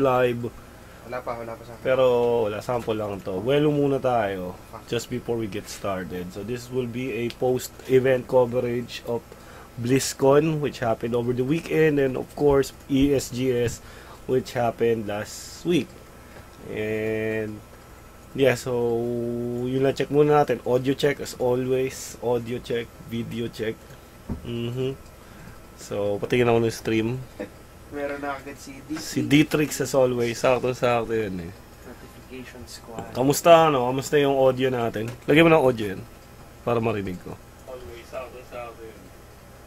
live. Wala pa, wala pa sa akin. Pero wala, sample lang to. Well, muna tayo just before we get started. So this will be a post-event coverage of BlizzCon, which happened over the weekend, and of course, ESGS, which happened last week. And yeah, so yun lang check muna natin. Audio check as always. Audio check, video check. Mhm. So, patingin ako ng stream. Meron na agad si DC. Si Dietrich as always, sakto-sakto yun eh. Notification Squad. Kamusta ano? Kamusta yung audio natin? Lagyan mo ng audio yan. Para marinig ko. Always, sakto-sakto yun.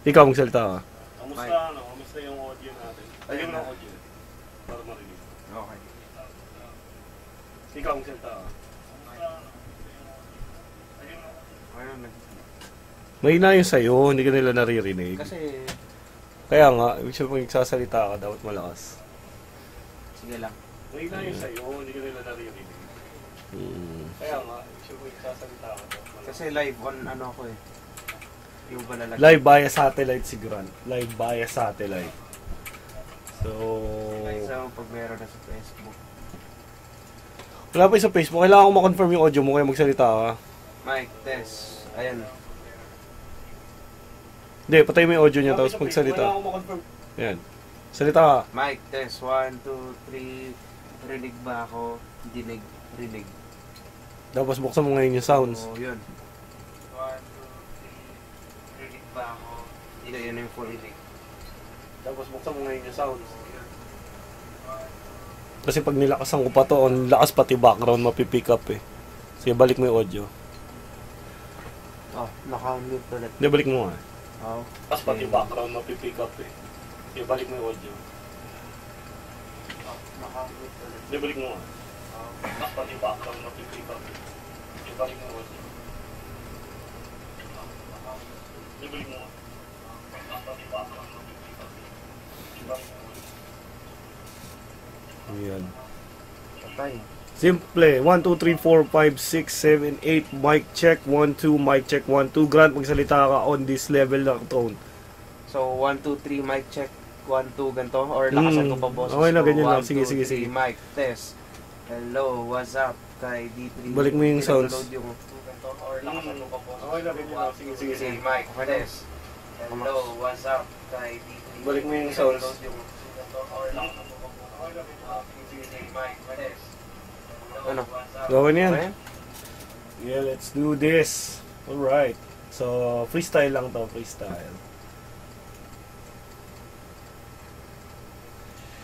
Ikaw magsalita ka. Kamusta Mike. ano? Kamusta yung audio natin? Lagyan mo ng audio yan. Para marinig ko. Okay. Ikaw magsalita ka. Mahina yung sa'yo, hindi ka nila naririnig. Kasi, Kaya nga, ibig sabihin pag nagsasalita ka, dapat malakas. sige lang. Mahina yung sa'yo, hindi ka nila naririnig. Hmm. Kaya nga, ibig sabihin pag nagsasalita ka, dapat malakas. Kasi live on ano ako eh. Yung ba lalagay? Live via satellite si Grant. Live via satellite. So, Sa pag meron na sa Facebook. wala pa yung sa Facebook. Kailangan ko ma-confirm yung audio mo kaya magsalita ka. Mike, test. Ayan. Hindi, patay mo yung audio niya tapos magsalita. Yan. Salita ka. Mike, test. 1, 2, 3. Rinig ba ako? Dinig. Rinig. Tapos buksan mo ngayon yung sounds. Oo, yun. 1, 2, 3. Rinig ba ako? Hindi, yun yung full rinig. Tapos buksan mo ngayon yung sounds. Kasi pag nilakasan ko pa to, ang lakas pati background mapipick up eh. Sige, balik mo yung audio. Oh, naka-mute ulit. Hindi, balik mo nga. Oh. Tapos pati background mapipick up eh. Sige, balik mo yung audio. Oh, naka-mute ulit. Hindi, balik mo nga. Oh. Tapos pati background mapipick up eh. Sige, balik mo yung audio. Hindi, balik mo nga. Tapos pati background mapipick up eh. Sige, balik mo yung audio. Ayan. Patay. Simple. 1, 2, 3, 4, 5, 6, 7, 8. Mic check. 1, 2. Mic check. 1, 2. Grant, magsalita ka on this level ng tone. So, 1, 2, 3, mic check. 1, 2, ganito? Or lakasan ko pa boses okay na, ko? ganyan lang. One, Sige, two, sige, sige. Mic, test. Hello, what's up? Kay D3. Balik mo yung sounds. Yung ganito? Or lakasan ko pa boses Okay na, ganyan lang. Sige, sige, sige. mic, test. Hello, what's up? Kay D3. Balik mo yung sounds. Yung ganito? Or lakasan ko pa boses Sige, sige, mic, test. Ano? Gawin yan. Okay? Yeah, let's do this. Alright. So, freestyle lang to. Freestyle.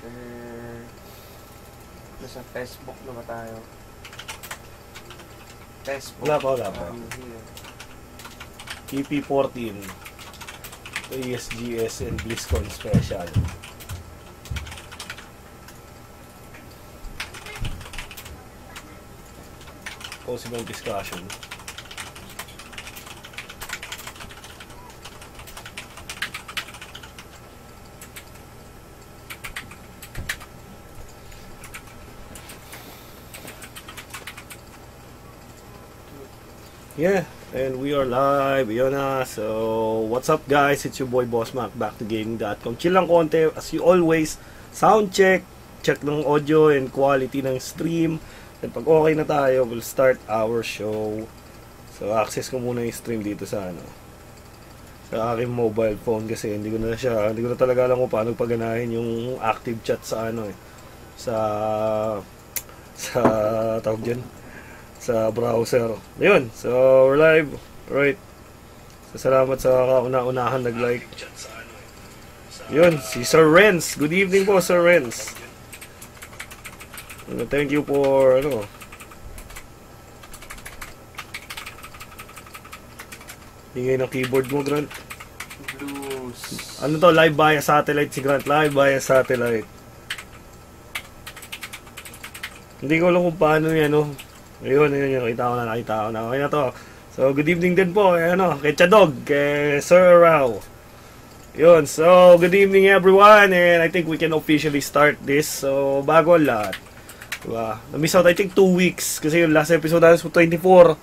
Share. Nasa Facebook na ba tayo? Facebook. Wala pa, wala pa. Um, here. EP14. ASGS and BlizzCon Special. Possible discussion. Yeah, and we are live. Yun na. So, what's up guys? It's your boy Boss Mac back to gaming.com. Chill lang konti. As you always, sound check. Check ng audio and quality ng stream. And pag okay na tayo, we'll start our show. So, access ko muna yung stream dito sa ano. Sa aking mobile phone kasi hindi ko na siya, hindi ko na talaga alam kung paano paganahin yung active chat sa ano eh. Sa sa tawag dyan sa browser. Ayun, so we're live. Right. So, salamat sa kauna-unahan nag-like. Yun, si Sir Renz. Good evening po, Sir Renz. Ano, Thank you for, ano, Ingay ng keyboard mo, Grant. Blues. Ano to, live via satellite si Grant. Live via satellite. Hindi ko alam kung paano yan, no. Ayun, ayun, ayun. Nakita ko na, nakita ko na. Okay na to. So, good evening din po, eh, ano, kay Chadog, kay Sir Rao. Yun, so, good evening everyone, and I think we can officially start this. So, bago lahat. Diba? Na-miss out, I think, two weeks. Kasi yung last episode natin was 24.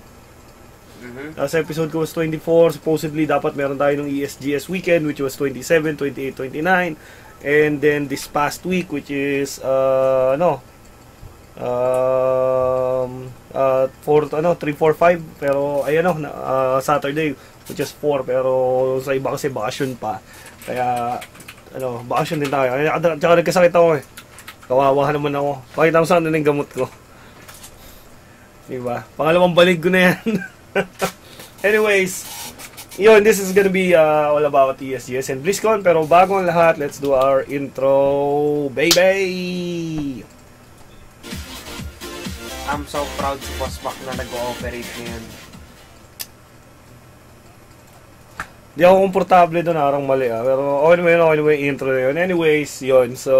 Mhm. Last episode ko was 24. Supposedly, dapat meron tayo ng ESGS weekend, which was 27, 28, 29. And then this past week, which is, uh, ano, um, uh, 4, ano, 3, 4, 5, pero, ay, ano, na- uh, Saturday, which is 4, pero sa iba kasi bakasyon pa. Kaya, ano, bakasyon din tayo. Kaya, tsaka nagkasakit ako eh. Kawawa naman ako. Pakita mo saan na yung gamot ko. Diba? Pangalawang balik ko na yan. Anyways, yun, this is gonna be uh, all about ESGS and BlizzCon. Pero bago ang lahat, let's do our intro, baby! I'm so proud si Boss Mac na nag-ooperate ngayon. Di ako komportable doon, harang mali ah. Pero okay naman yun, okay naman yung intro na yun. Anyways, yun. So,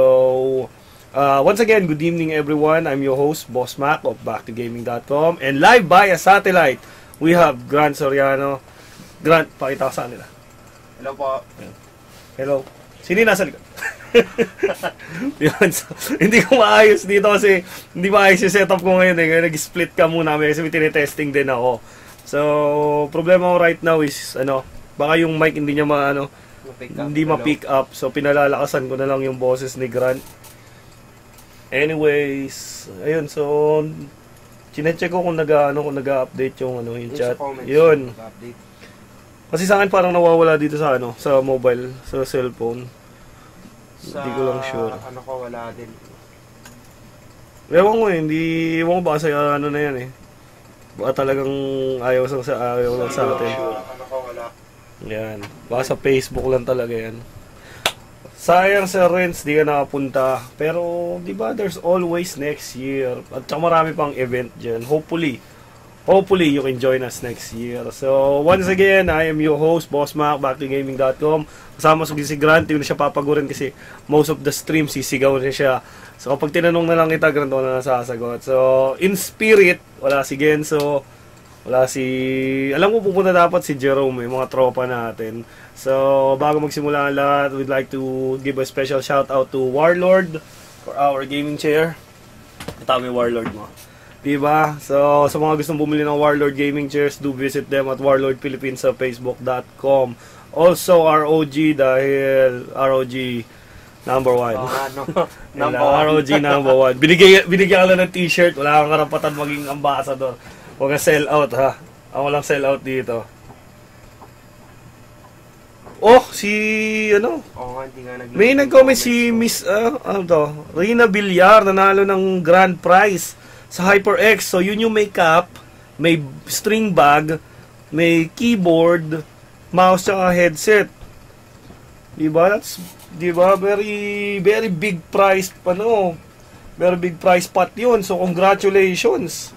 uh, once again, good evening everyone. I'm your host, Boss Mac of BackToGaming.com. And live via satellite, we have Grant Soriano. Grant, pakita ko sa nila. Hello po. Hello. Sino nasa likod? Yun, so, hindi ko maayos dito kasi hindi maayos yung setup ko ngayon eh. Ngayon nag-split ka muna kasi may tinetesting din ako. So, problema ko right now is, ano, baka yung mic hindi niya ma, ano, Ma-pick up. hindi ma-pick up. So, pinalalakasan ko na lang yung boses ni Grant. Anyways, ayun, so, chinecheck ko kung nag, ano, kung nag-update yung, ano, yung chat. Yun. Kasi sa akin parang nawawala dito sa, ano, sa mobile, sa cellphone. Sa, Hindi ko lang sure. Ano ko, wala din. Ewan ko eh, hindi, ewan ko baka sa ano na yan eh. Baka talagang ayaw sa, sa ayaw lang sa atin. Ano ko, wala. Yan. Baka sa Facebook lang talaga yan. Sayang sa Renz, di ka nakapunta. Pero, di ba, there's always next year. At saka marami pang event dyan. Hopefully, hopefully you can join us next year. So, once again, I am your host, Boss Mac, backtogaming.com. Kasama sa si Grant, ko na siya papagurin kasi most of the stream, sisigaw na siya. So, kapag tinanong na lang kita, Grant, wala na nasasagot. So, in spirit, wala si Genso, wala si... Alam ko pupunta dapat si Jerome, yung mga tropa natin. So, bago magsimula ang lahat, we'd like to give a special shout out to Warlord for our gaming chair. Ito yung Warlord mo. Diba? So, sa mga gustong bumili ng Warlord Gaming Chairs, do visit them at Warlord Philippines sa facebook.com. Also, ROG dahil ROG number one. Oo nga, no. Number Number one. ROG number one. Binigay, binigyan ka lang ng t-shirt. Wala kang karapatan maging ambassador. Huwag ka sell out ha. Ako lang sell out dito. Oh, si ano? Oo nga, hindi nga nag- May nag-comment si Miss ah, ano to? Rina Villar nanalo ng grand prize sa HyperX. So yun yung makeup, may string bag, may keyboard, mouse at headset. Diba? That's, diba? Very, very big prize, ano, very big prize pot yun. So, congratulations.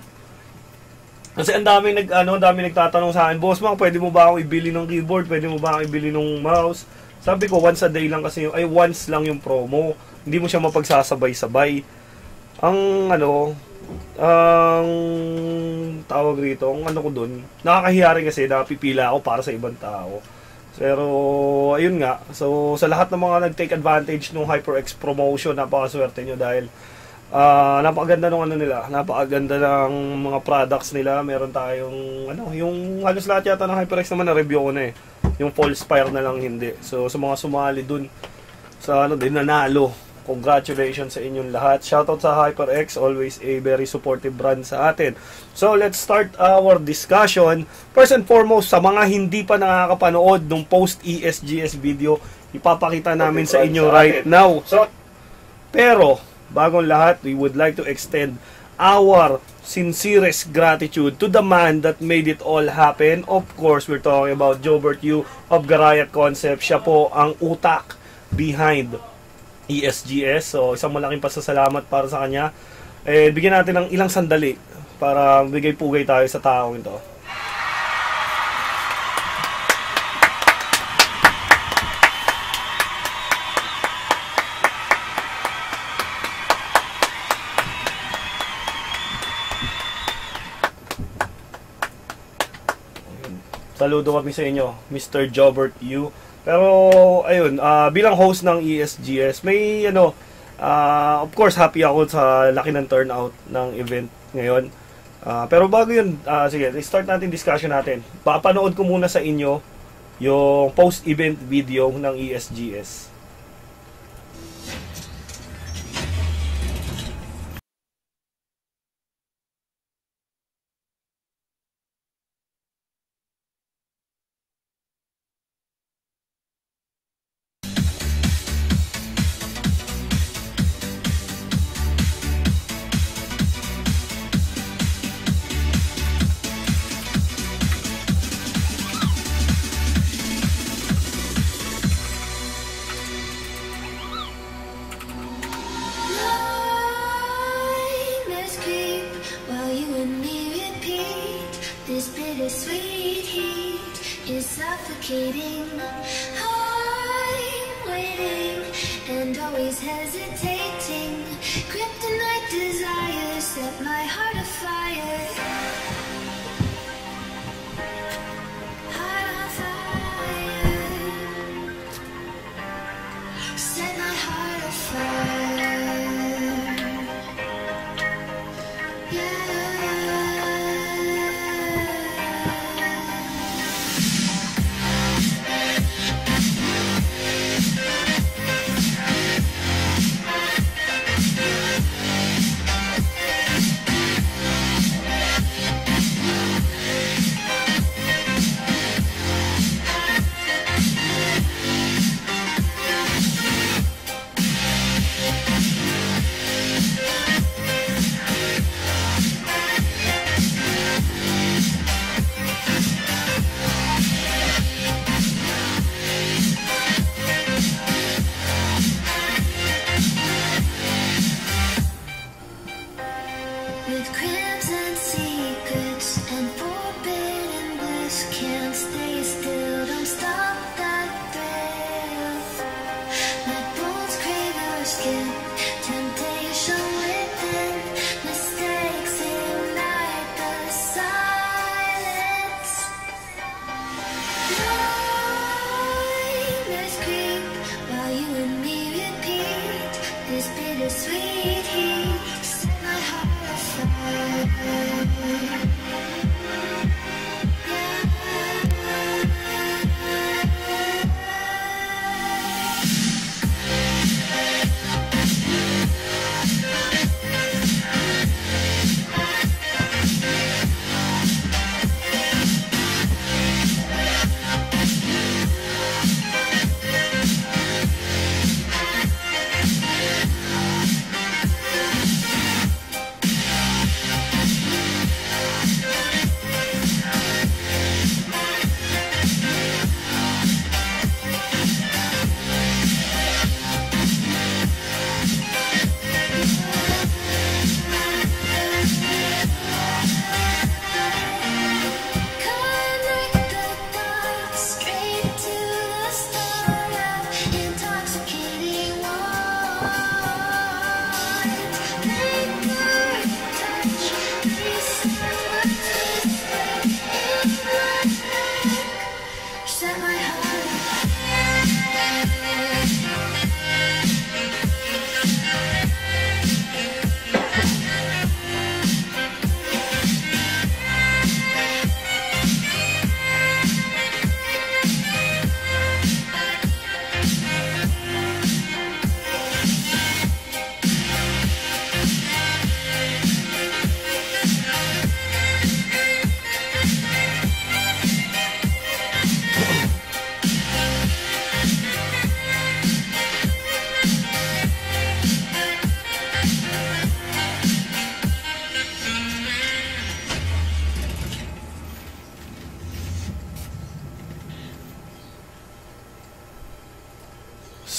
Kasi ang daming nag ano, ang daming nagtatanong sa akin, "Boss, Mang, pwede mo ba akong ibili ng keyboard? Pwede mo ba akong ibili ng mouse?" Sabi ko, once a day lang kasi yung, ay once lang yung promo. Hindi mo siya mapagsasabay-sabay. Ang ano, ang tawag rito, ang ano ko doon, nakakahiya rin kasi napipila ako para sa ibang tao. Pero, ayun nga. So, sa lahat ng mga nag-take advantage ng HyperX promotion, napakaswerte nyo dahil ah napakaganda ng ano nila. Napakaganda ng mga products nila. Meron tayong, ano, yung halos lahat yata ng HyperX naman na-review ko na eh. Yung False Fire na lang hindi. So, sa mga sumali dun, sa ano din, nanalo. Congratulations sa inyong lahat. Shoutout sa HyperX, always a very supportive brand sa atin. So, let's start our discussion. First and foremost, sa mga hindi pa nakakapanood ng post-ESGS video, ipapakita namin sa inyo right now. So, pero, bagong lahat, we would like to extend our sincerest gratitude to the man that made it all happen. Of course, we're talking about Jobert Yu of Garayat Concept. Siya po ang utak behind ESGS. So, isang malaking pasasalamat para sa kanya. Eh, bigyan natin ng ilang sandali para bigay pugay tayo sa taong ito. Saludo kami sa inyo, Mr. Jobert Yu. Pero, ayun, ah, bilang host ng ESGS, may, ano, ah, of course, happy ako sa laki ng turnout ng event ngayon. Ah, pero bago yun, ah, sige, start natin discussion natin. Papanood ko muna sa inyo yung post-event video ng ESGS.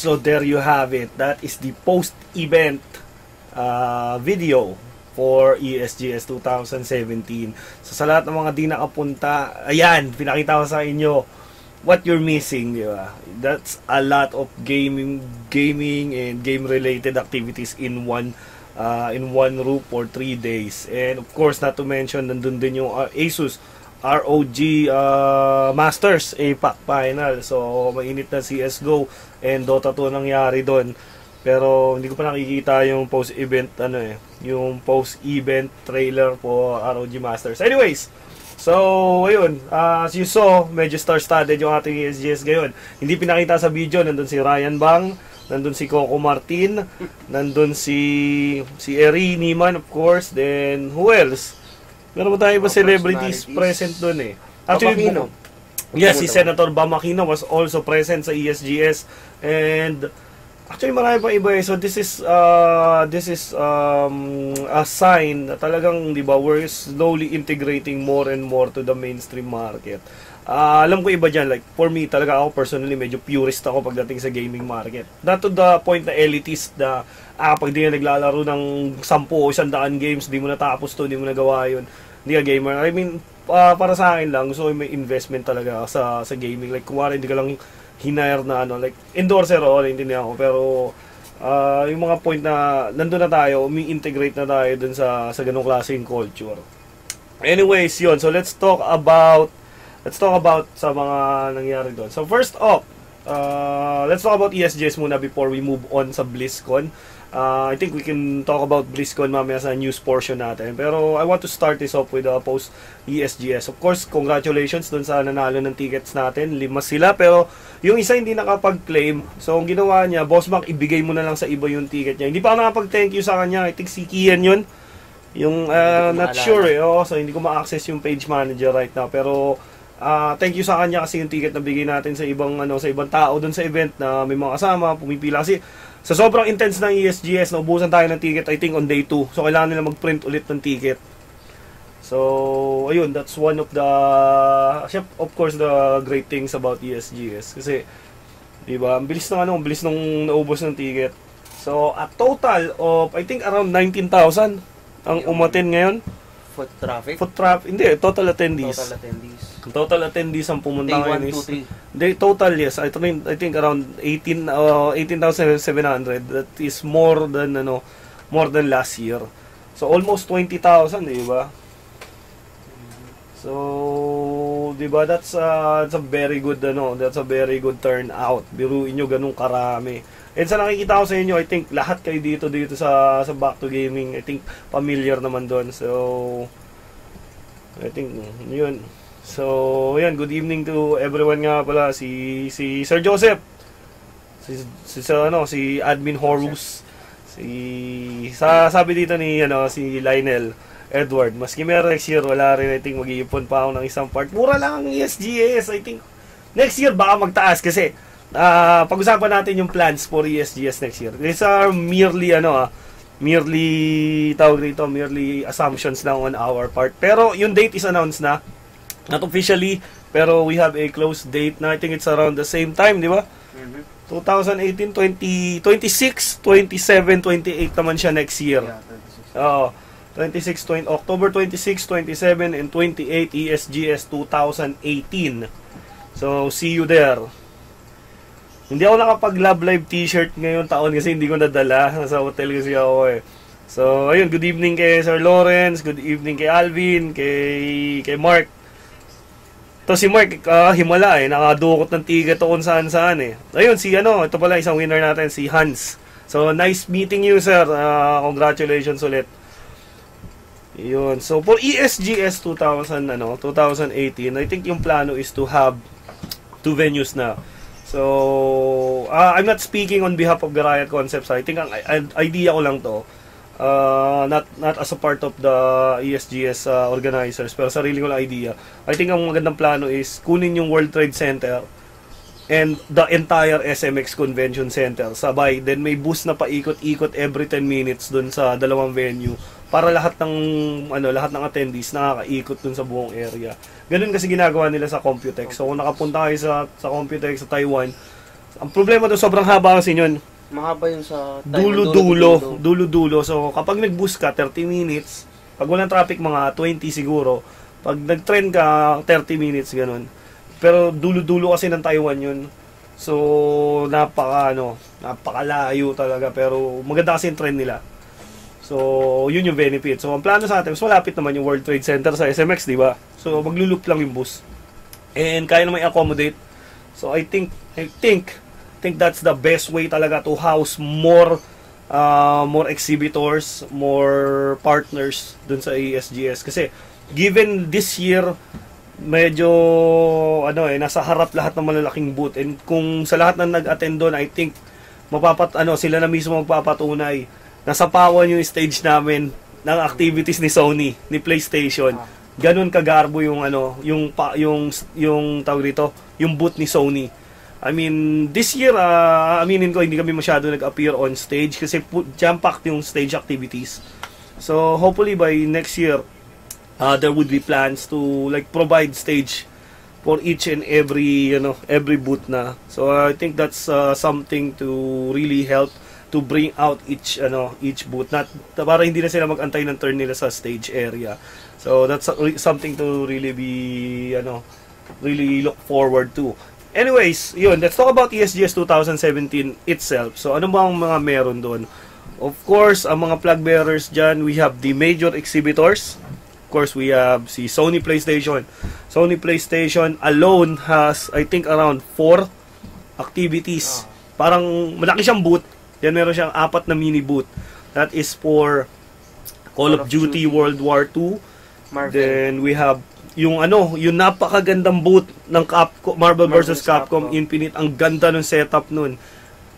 So there you have it. That is the post-event uh, video for ESGS 2017. So sa lahat ng mga di nakapunta, ayan, pinakita ko sa inyo what you're missing, di ba? That's a lot of gaming gaming and game related activities in one uh, in one roof for 3 days. And of course, not to mention nandun din yung uh, Asus ROG uh, Masters APAC Final. So, mainit na CSGO and Dota 2 nangyari doon. Pero hindi ko pa nakikita yung post-event ano eh, yung post-event trailer po ROG Masters. Anyways, so ayun, uh, as you saw, medyo star-studded yung ating ESGS ngayon. Hindi pinakita sa video, nandun si Ryan Bang, nandun si Coco Martin, nandun si si Eri Niman of course, then who else? Meron ba tayo ba celebrities present doon eh? Papakino. Yes, si? Senator Bamakino was also present sa ESGS and actually marami pang iba eh. So this is uh, this is um, a sign na talagang 'di ba we're slowly integrating more and more to the mainstream market. Ah, alam ko iba dyan, like for me talaga ako personally medyo purist ako pagdating sa gaming market. Not to the point na elitist na ah, pag di ka naglalaro ng 10 o 100 games, di mo natapos to, di mo nagawa yun. Hindi ka gamer. I mean, ah, para sa akin lang, gusto ko may investment talaga sa sa gaming. Like, kumari hindi ka lang hinire na ano, like, endorser o, naiintindihan ko. Pero, ah, yung mga point na nandun na tayo, umi-integrate na tayo dun sa, sa ganong klaseng culture. Anyways, yun. So, let's talk about, let's talk about sa mga nangyari doon. So, first off, uh, let's talk about ESGS muna before we move on sa BlizzCon. Uh, I think we can talk about BlizzCon mamaya sa news portion natin. Pero I want to start this off with uh, post ESGS. Of course, congratulations dun sa nanalo ng tickets natin. Lima sila. Pero yung isa hindi nakapag-claim. So, ang ginawa niya, Boss Mac, ibigay mo na lang sa iba yung ticket niya. Hindi pa ako nakapag-thank you sa kanya. I think si Kian yun. Yung, uh, not sure eh. Oo, so, hindi ko ma-access yung page manager right now. Pero, ah thank you sa kanya kasi yung ticket na bigay natin sa ibang ano sa ibang tao doon sa event na may mga kasama, pumipila kasi sa sobrang intense ng ESGS, naubusan tayo ng ticket I think on day 2. So kailangan nila mag-print ulit ng ticket. So, ayun, that's one of the of course the great things about ESGS kasi 'di ba? Ang bilis ng ano, ang bilis nung naubos ng ticket. So, a total of I think around 19,000 ang umaten ngayon. Foot traffic. Foot traffic, hindi, total attendees. Total attendees. Total attendees ang pumunta Day ngayon 1, is 2, 3. They total yes, I think I think around 18 uh, 18,700. That is more than ano, more than last year. So almost 20,000, di ba? So, di ba that's uh, that's a very good ano, that's a very good turnout. Biruin nyo ganung karami. And sa nakikita ko sa inyo, I think lahat kayo dito dito sa sa Back to Gaming, I think familiar naman doon. So I think yun. So, yan, good evening to everyone nga pala si si Sir Joseph. Si si, sa, ano, si Admin Horus. Si sa sabi dito ni ano si Lionel Edward, maski meron next year, wala rin, I think mag-iipon pa ako ng isang part. Mura lang ang ESGS, I think. Next year, baka magtaas kasi ah pag-usapan natin yung plans for ESGS next year. These are merely, ano ah, merely, tawag dito, merely assumptions lang on our part. Pero yung date is announced na, not officially, pero we have a close date na I think it's around the same time, di ba? Mhm. 2018, 20, 26, 27, 28 naman siya next year. Yeah, 36. Oo. 26, 20, October 26, 27, and 28 ESGS 2018. So, see you there. Hindi ako nakapag Love Live t-shirt ngayon taon kasi hindi ko nadala. Nasa hotel kasi ako eh. So, ayun, good evening kay Sir Lawrence, good evening kay Alvin, kay kay Mark. To si Mark, ah, himala eh, nakadukot ng ticket kung saan saan eh. Ayun, si ano, ito pala isang winner natin, si Hans. So, nice meeting you, sir. Ah, congratulations ulit. Yun. So, for ESGS 2000, ano, 2018, I think yung plano is to have two venues na. So, ah, I'm not speaking on behalf of Garaya Concepts. I think ang idea ko lang to. Uh, not not as a part of the ESGS uh, organizers, pero sarili ko lang idea. I think ang magandang plano is kunin yung World Trade Center and the entire SMX Convention Center sabay then may bus na paikot-ikot every 10 minutes dun sa dalawang venue para lahat ng ano lahat ng attendees nakakaikot dun sa buong area. Ganun kasi ginagawa nila sa Computex. So kung nakapunta kayo sa sa Computex sa Taiwan, ang problema doon sobrang haba kasi yun. Mahaba yun sa time. Dulo-dulo, dulo-dulo. So kapag nag-bus ka 30 minutes, pag walang traffic mga 20 siguro, pag nag-trend ka 30 minutes ganun. Pero dulo-dulo kasi ng Taiwan yun. So, napaka, ano, napakalayo talaga. Pero, maganda kasi yung trend nila. So, yun yung benefit. So, ang plano sa atin, mas malapit naman yung World Trade Center sa SMX, di ba? So, maglulup lang yung bus. And, kaya naman i-accommodate. So, I think, I think, think that's the best way talaga to house more uh, more exhibitors, more partners dun sa ASGS. Kasi, given this year, medyo ano eh nasa harap lahat ng malalaking booth. And kung sa lahat ng nag-attend doon I think mapapat ano sila na mismo magpapatunay. Nasapawan yung stage namin ng activities ni Sony ni PlayStation. Ganun kagarbo yung ano yung pa, yung yung tawag dito yung booth ni Sony I mean this year ah, aminin ko hindi kami masyado nag-appear on stage kasi jam-packed yung stage activities. So hopefully by next year uh, there would be plans to like provide stage for each and every you know every booth na. So i think that's uh, something to really help to bring out each ano each boot not para hindi na sila magantay ng turn nila sa stage area. So that's something to really be ano really look forward to anyways yun let's talk about ESGS 2017 itself. So ano ba ang mga meron doon? Of course ang mga flag bearers dyan we have the major exhibitors. Of course we have si Sony PlayStation. Sony PlayStation alone has I think around 4 activities. Parang malaki siyang booth. Yan meron siyang apat na mini booth. That is for Call of Duty World War 2 Marvel. Then we have yung ano, yung napakagandang booth ng Capcom, Marvel Marvel vs. Capcom Capcom. Infinite. Ang ganda ng setup nun.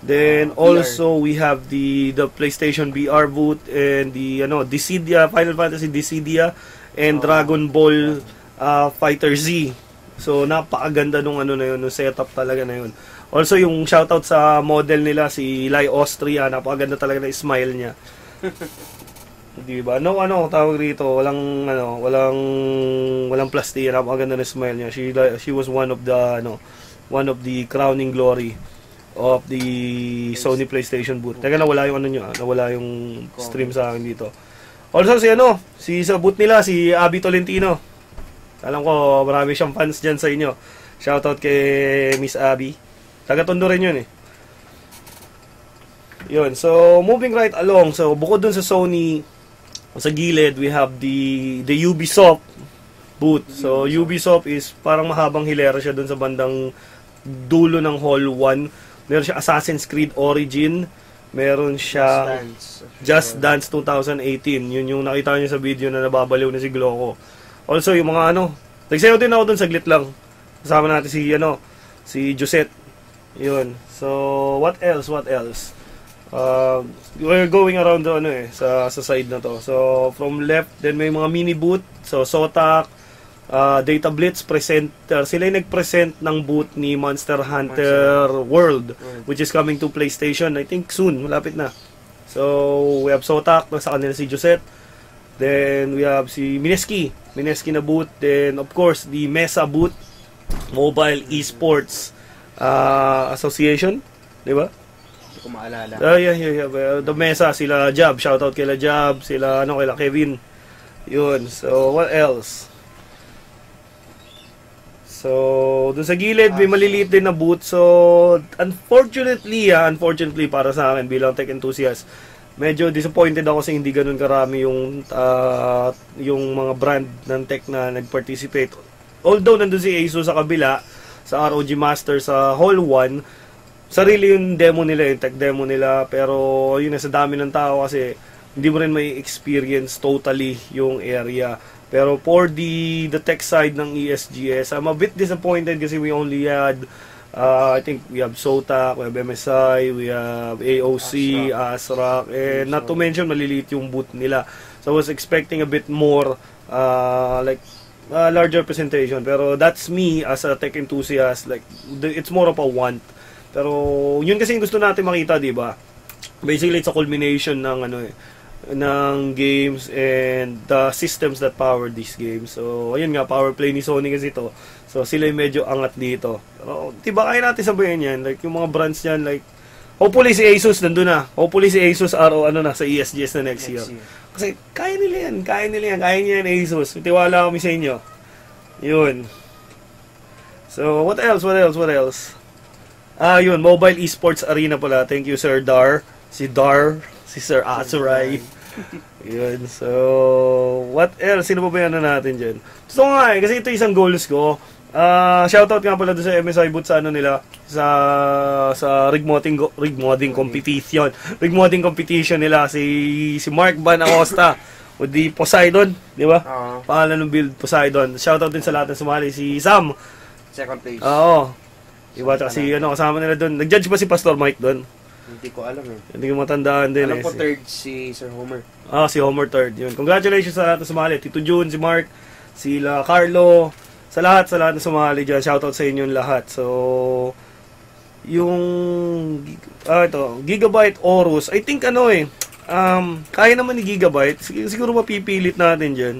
Then VR. also we have the the PlayStation VR booth and the ano, Dissidia, Final Fantasy Dissidia and Ah. Dragon Ball uh, Fighter Z. So napakaganda nung ano na yun, nung setup talaga na yun. Also yung shoutout sa model nila si Lai Austria, napakaganda talaga ng smile niya. Di ba? No ano tawag rito, walang ano, walang walang plastic, napakaganda ng smile niya. She she was one of the ano, one of the crowning glory of the Sony PlayStation booth. Teka nawala yung ano niyo, ah, nawala yung stream sa akin dito. Also si ano, si sa booth nila si Abby Tolentino. Alam ko marami siyang fans diyan sa inyo. Shoutout kay Miss Abby. Taga Tondo rin yun eh. Yun. So, moving right along. So, bukod dun sa Sony, sa gilid, we have the the Ubisoft booth. So, Ubisoft is parang mahabang hilera siya dun sa bandang dulo ng Hall 1. Meron siya Assassin's Creed Origin. Meron siya Just Dance 2018. Yun yung nakita niyo sa video na nababaliw na si Gloco. Also, yung mga ano, nagsayaw din ako dun saglit lang. Kasama natin si, ano, si Josette. Yun. So, what else? What else? Uh, we're going around the ano eh sa sa side na to. So from left then may mga mini booth. So Sotak, uh, Data Blitz presenter. Sila yung nag-present ng booth ni Monster Hunter World which is coming to PlayStation I think soon, malapit na. So we have Sotak, nasa kanila si Josette. Then we have si Mineski, Mineski na booth. Then of course the Mesa booth, Mobile Esports uh, Association, di ba? Ko maalala. Ah, yeah, yeah, yeah. The Mesa, sila Jab. Shoutout kila Jab. Sila, ano, kila Kevin. Yun. So, what else? So, doon sa gilid, may maliliit din na booth. So, unfortunately, ah, unfortunately para sa akin bilang tech enthusiast, medyo disappointed ako kasi hindi ganun karami yung ah, yung mga brand ng tech na nag-participate. Although nandun si Asus sa kabila, sa ROG Master sa Hall 1, sarili yung demo nila, yung tech demo nila, pero yun sa dami ng tao kasi hindi mo rin may experience totally yung area. Pero for the the tech side ng ESGS, I'm a bit disappointed kasi we only had uh, I think we have SOTAC, we have MSI, we have AOC, ASRAC, and not to mention maliliit yung booth nila. So I was expecting a bit more uh, like a larger presentation. Pero that's me as a tech enthusiast. Like, the- it's more of a want. Pero, yun kasi yung gusto natin makita, di ba? Basically, it's a culmination ng ano eh, ng games and the systems that power these games. So, ayun nga, power play ni Sony kasi to. So, sila yung medyo angat dito. Pero, di ba, kaya natin sabihin yan. Like, yung mga brands yan, like, hopefully si Asus nandun na. Hopefully si Asus araw ano na sa ESGS na next, year. Next year. Kasi kaya nila yan, kaya nila yan, kaya nila yan Asus. Tiwala kami sa inyo. Yun. So, what else, what else, what else? Ah, yun, Mobile Esports Arena pala. Thank you, Sir Dar. Si Dar, si Sir Azurai. yun, so, what else? Sino pa ba yan na natin dyan? Gusto ko nga eh, kasi ito isang goals ko. Ah, shoutout nga pala doon sa MSI booth sa ano nila sa sa rig modding go- rig modding competition. Rig modding competition nila si si Mark Van Acosta with the Poseidon, di ba? Oo. Pangalan ng build Poseidon. Shoutout din sa lahat ng sumali si Sam. second place. Oo. Diba, tsaka si ano, kasama nila doon. Nag-judge ba si Pastor Mike doon? Hindi ko alam eh. Hindi ko matandaan din Alam eh. ko Si- third si Sir Homer. Ah, si Homer third. Yun. Congratulations sa lahat na sumali. Tito June, si Mark, sila Carlo, sa lahat, sa lahat na sumali dyan. Shoutout sa inyong lahat. So, yung, ah, ito, Gigabyte Orus. I think ano eh, um, kaya naman ni Gigabyte. Sig- siguro mapipilit natin dyan.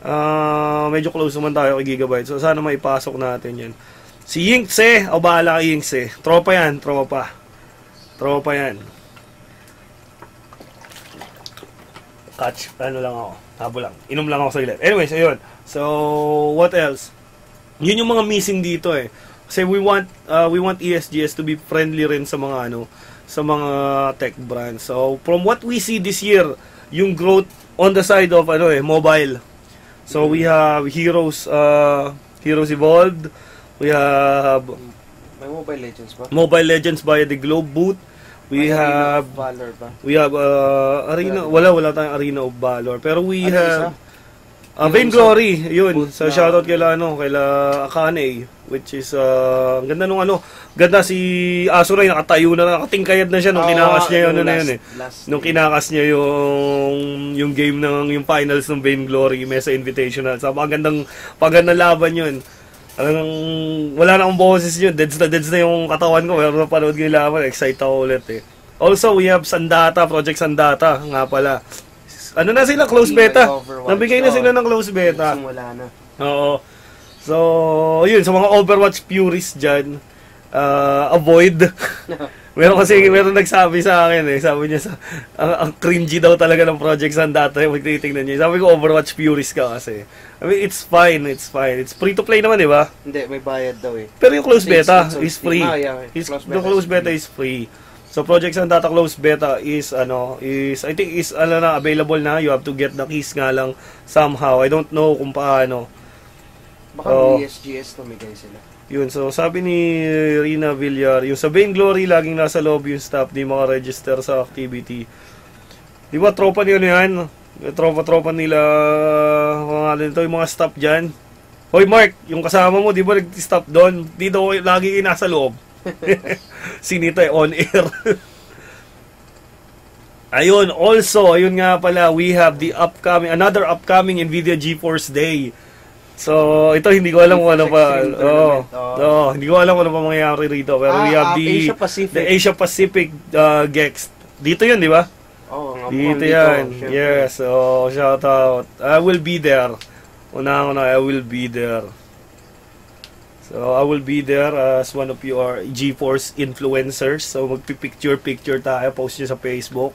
Ah, medyo close naman tayo kay Gigabyte. So, sana maipasok natin yan. Si Yinkse, o bahala kay Yinkse. Tropa yan, tropa. Tropa yan. catch, ano lang ako, tabo lang. Inom lang ako sa ilan. Anyways, ayun. So, what else? Yun yung mga missing dito eh. Kasi we want uh, we want ESGS to be friendly rin sa mga ano sa mga tech brands. So, from what we see this year, yung growth on the side of ano eh, mobile. So, we have Heroes uh, Heroes Evolved. We have May Mobile Legends ba? Mobile Legends via the Globe booth. We May Arena have of Valor ba? we have uh, Arena wala wala tayong Arena of Valor pero we Ano have isa? uh, Yung Vain Glory yun so na- shoutout kila ano kila Akane which is uh, ang ganda nung ano ganda si Asuray nakatayo na nakatingkayad na siya nung kinakas niya yun yung ano na yun eh nung kinakas niya yung yung game ng yung finals ng Vain Glory Mesa Invitational so pagandang pagandang laban yun Talagang wala na akong boses yun. Deads na deads na yung katawan ko. Pero napanood ko yung laban. Excite ako ulit eh. Also, we have Sandata, Project Sandata. Nga pala. Ano na sila? Close beta. Nabigay na sila ng close beta. Simula na. Oo. So, yun. Sa mga Overwatch purists dyan, uh, avoid. meron kasi, meron nagsabi sa akin eh. Sabi niya sa, ang, ang cringy daw talaga ng Project Sandata. Yung magtitingnan niya. Sabi ko, Overwatch purist ka kasi. I mean, it's fine, it's fine. It's free to play naman, di ba? Hindi, may bayad daw eh. Pero yung close It's- beta it's is free. Ah, yeah. Is, Close the beta close is beta is free. So Project Sandata close beta is ano is I think is ano na available na you have to get the keys nga lang somehow. I don't know kung paano. Baka may ESGS tumigay sila. Yun, so sabi ni Rina Villar, yung sa Vainglory, laging nasa loob yung staff, di maka-register sa activity. Di ba, tropa nila yan? Tropa-tropa nila, mga nito, yung mga staff dyan. Hoy Mark, yung kasama mo, di ba nag-stop doon? Dito, lagi yung nasa loob. Sinito eh, on air. ayun, also, ayun nga pala, we have the upcoming, another upcoming NVIDIA GeForce Day. So, ito hindi ko alam kung ano pa. Tournament, oo. Oo, hindi ko alam kung ano pa mangyayari rito. Pero we Ah, have ah, the Asia Pacific. the Asia Pacific uh, Gex. Dito yun, di ba? Dito yan. Yes. So, shout out. I will be there. Una ko na, I will be there. So, I will be there as one of your GeForce influencers. So, magpipicture-picture tayo. Post nyo sa Facebook.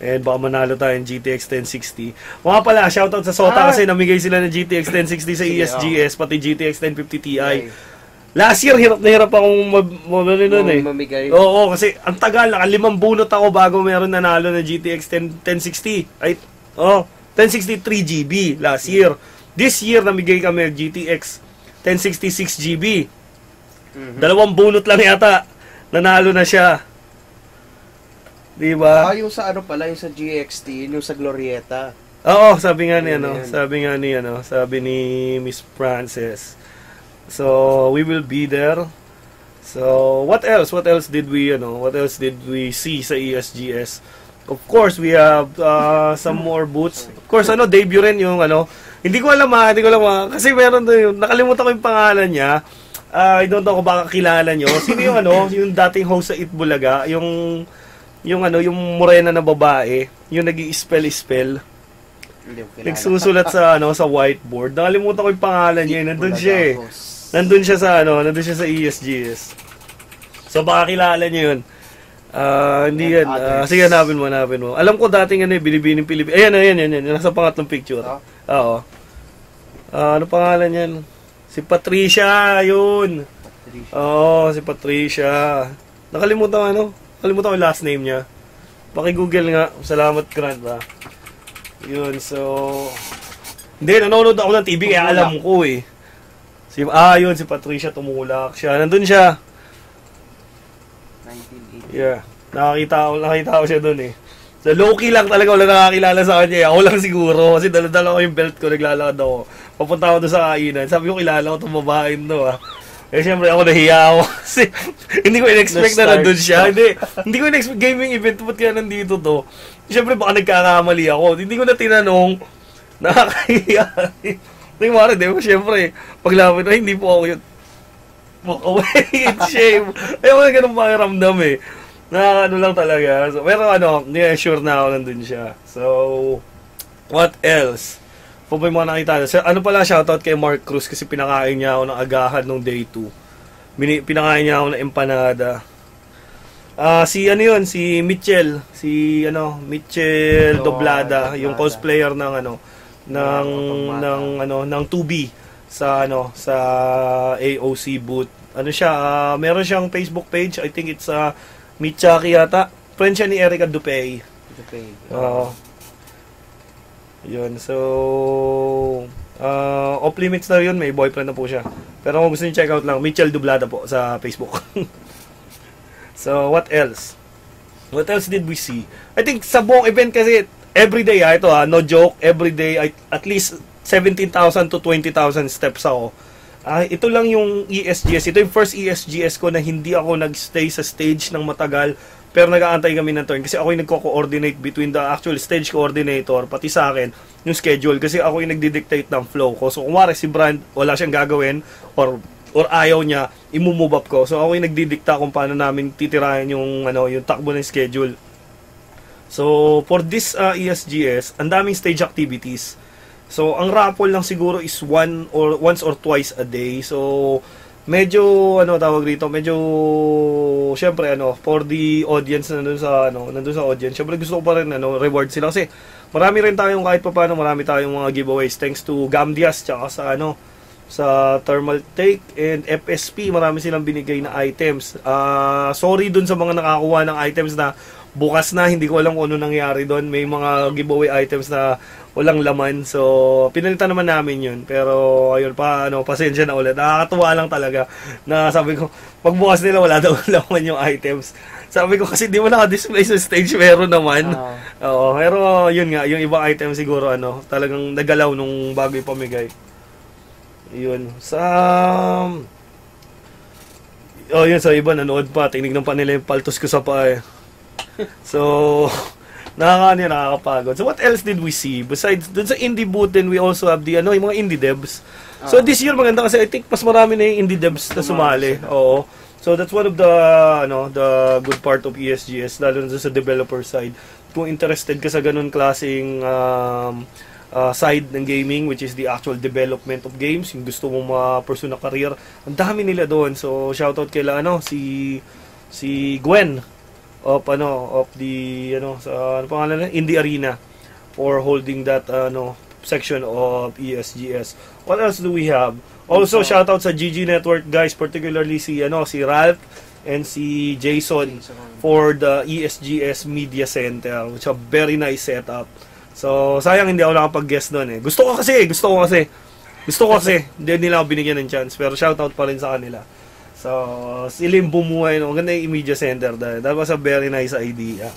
And baka manalo tayo ng GTX 1060. Mga pala, shoutout sa Sota Ah! kasi namigay sila ng GTX 1060 sa E ESGS, pati GTX 1050 Ti. Okay. Last year, hirap na hirap akong mag, ano nun eh. Mamigay. Oo, kasi ang tagal, nakalimang bunot ako bago meron nanalo ng GTX 10, 1060. Ay, oh, 1060 3GB last year. This year, namigay kami GTX 1066 GB. Mhm. Dalawang bunot lang yata. Nanalo na siya. Di ba? Ah, yung sa ano pala, yung sa GXT, yun yung sa Glorieta. Oo, sabi nga ni ano, sabi nga ni ano, sabi ni Miss Frances. So, we will be there. So, what else? What else did we, ano, what else did we see sa ESGS? Of course, we have uh, some more booths. Of course, ano, debut rin yung ano, hindi ko alam ha, hindi ko alam ha, kasi meron doon, nakalimutan ko yung pangalan niya. Ah, I don't know kung baka kilala nyo. Sino yung ano, yung dating host sa Itbulaga, yung yung ano, yung morena na babae, yung ko kilala. Nagsusulat sa ano sa whiteboard. Nakalimutan ko yung pangalan niya. eh. Nandun siya eh. Nandun siya sa ano, nandun siya sa ESGS. So baka kilala niyo yun. Ah, hindi yan. And Ah, others. sige, hanapin mo, hanapin mo. Alam ko dating ano, binibining Pilipinas. Ayan, ayan, ayan, ayan. Nasa pangatlong picture. Ah. Oo. Ah, ano pangalan niyan? Si Patricia, yun. Oo, si Patricia. Nakalimutan ano? Nakalimutan ko yung last name niya. Paki-google nga. Salamat, Grant, ba? Yun, so... Hindi, nanonood ako ng TV kaya alam ko eh. Si, ah, yun, si Patricia tumulak siya. Nandun siya. 1980. Yeah. Nakakita ko, nakita ko siya dun eh. So, low-key lang talaga wala nakakilala sa kanya. eh. Ako lang siguro. Kasi dala-dala ko yung belt ko, naglalakad ako. Papunta ako doon sa kainan. Sabi ko, kilala ko itong babae to ah. Eh, syempre ako nahiya ako. Kasi, hindi ko in-expect na nandun siya. siya. Hindi, hindi ko in-expect gaming event. Ba't kaya nandito to? Syempre, baka nagkakamali ako. Hindi ko na tinanong. Nakakahiya. Hindi mara, di ba? Syempre, paglapit, ay, hindi po ako yun. Walk away. It's shame. Ayaw ko na ganun pakiramdam eh. Na ano lang talaga. So, pero ano, yeah, sure na ako nandun siya. So, what else? Kung yung mga nakita? So, ano pala, shoutout kay Mark Cruz kasi pinakain niya ako ng agahan nung day 2. Mini, pinakain niya ako ng empanada. Ah, si ano yun, si Mitchell, si ano, Mitchell Doblada. Doblada, yung cosplayer ng ano ng ng ano ng 2B sa ano sa AOC booth. Ano siya, ah, meron siyang Facebook page. I think it's uh, Michaki yata. Friend siya ni Erica pa eh. Oo. Yun, so uh, off limits na yun, may boyfriend na po siya. Pero kung gusto niyo check out lang, Mitchell Dublada po sa Facebook. so, what else? What else did we see? I think sa buong event kasi, everyday ah, ito ah, no joke, everyday, I, at least 17,000 to 20,000 steps ako. Ah, ito lang yung ESGS. Ito yung first ESGS ko na hindi ako nagstay sa stage ng matagal pero nag-aantay kami ng turn kasi ako yung nagko-coordinate between the actual stage coordinator pati sa akin yung schedule kasi ako yung nagdi-dictate ng flow ko. So kung wari si Brand wala siyang gagawin or or ayaw niya, imumove up ko. So ako yung nagdidikta kung paano namin titirahin yung ano, yung takbo ng schedule. So for this uh, ESGS, ang daming stage activities. So ang raffle lang siguro is one or once or twice a day. So medyo ano tawag dito, medyo syempre ano for the audience na nandun sa ano, nandun sa audience. Syempre gusto ko pa rin ano reward sila kasi marami rin tayong kahit pa paano marami tayong mga giveaways thanks to Gamdias tsaka sa ano sa Thermal Take and FSP marami silang binigay na items. Ah, sorry dun sa mga nakakuha ng items na bukas na hindi ko alam kung ano nangyari doon. May mga giveaway items na walang laman. So, pinalitan naman namin yun. Pero, ayun pa, ano, pasensya na ulit. Nakakatuwa lang talaga na sabi ko, pagbukas nila wala daw laman yung items. Sabi ko kasi di mo naka-display sa stage, meron naman. Ah. Oo, pero yun nga, yung ibang item siguro, ano, talagang nagalaw nung bago ipamigay. Yun. Sa... Oh, yun, sa iba, nanood pa. Tinignan pa nila yung paltos ko sa paa eh. So, nakakano yun, nakakapagod. So, what else did we see? Besides, dun sa indie booth, then we also have the, ano, yung mga indie devs. So, Ah. this year, maganda kasi I think mas marami na yung indie devs na sumali. Oo. So, that's one of the, ano, the good part of ESGS, lalo na sa developer side. Kung interested ka sa ganun klaseng um, uh, side ng gaming, which is the actual development of games, yung gusto mong ma-pursue na career, ang dami nila doon. So, shoutout kay ano, si si Gwen of ano of the ano sa ano pangalan na Indie Arena for holding that ano section of ESGS. What else do we have? Also shout out sa GG Network guys, particularly si ano si Ralph and si Jason for the ESGS Media Center, which a very nice setup. So, sayang hindi ako nakapag-guest doon eh. Gusto ko kasi, gusto ko kasi. Gusto ko kasi, hindi nila ako binigyan ng chance. Pero shoutout pa rin sa kanila. So, silim bumuhay. No? Ganda yung media center dahil. That was a very nice idea.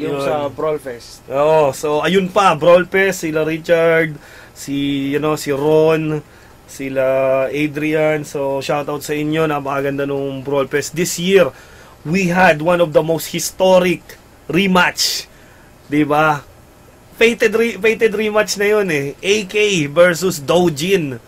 Yung Yun. sa Brawl Fest. Oo, so ayun pa, Brawl Fest, sila Richard, si, you know, si Ron, sila Adrian. So, shoutout sa inyo. Napakaganda nung Brawl Fest. This year, we had one of the most historic rematch. 'Di ba? Fated, re- fated rematch na yun eh. AK versus Dojin.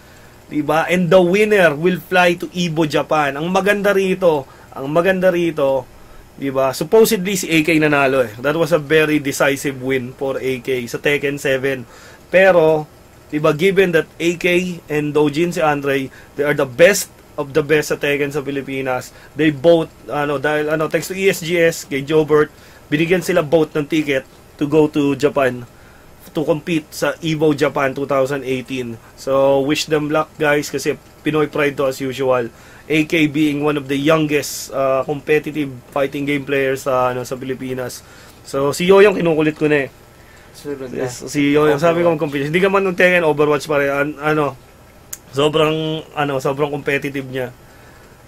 'Di ba? And the winner will fly to Ibo, Japan. Ang maganda rito, ang maganda rito, 'di ba? Supposedly si AK nanalo eh. That was a very decisive win for AK sa Tekken 7. Pero 'di ba given that AK and Dojin si Andre, they are the best of the best sa Tekken sa Pilipinas. They both ano dahil ano thanks to ESGS kay Jobert, binigyan sila both ng ticket to go to Japan to compete sa Evo Japan 2018. So, wish them luck guys kasi Pinoy pride to as usual. AK being one of the youngest uh, competitive fighting game players sa ano sa Pilipinas. So, si Yoyong kinukulit ko na eh. Sunod na. Yes, si Yoyong sabi ko competitive. Hindi ka man ng Tekken Overwatch pa rin. An- ano, sobrang ano, sobrang competitive niya.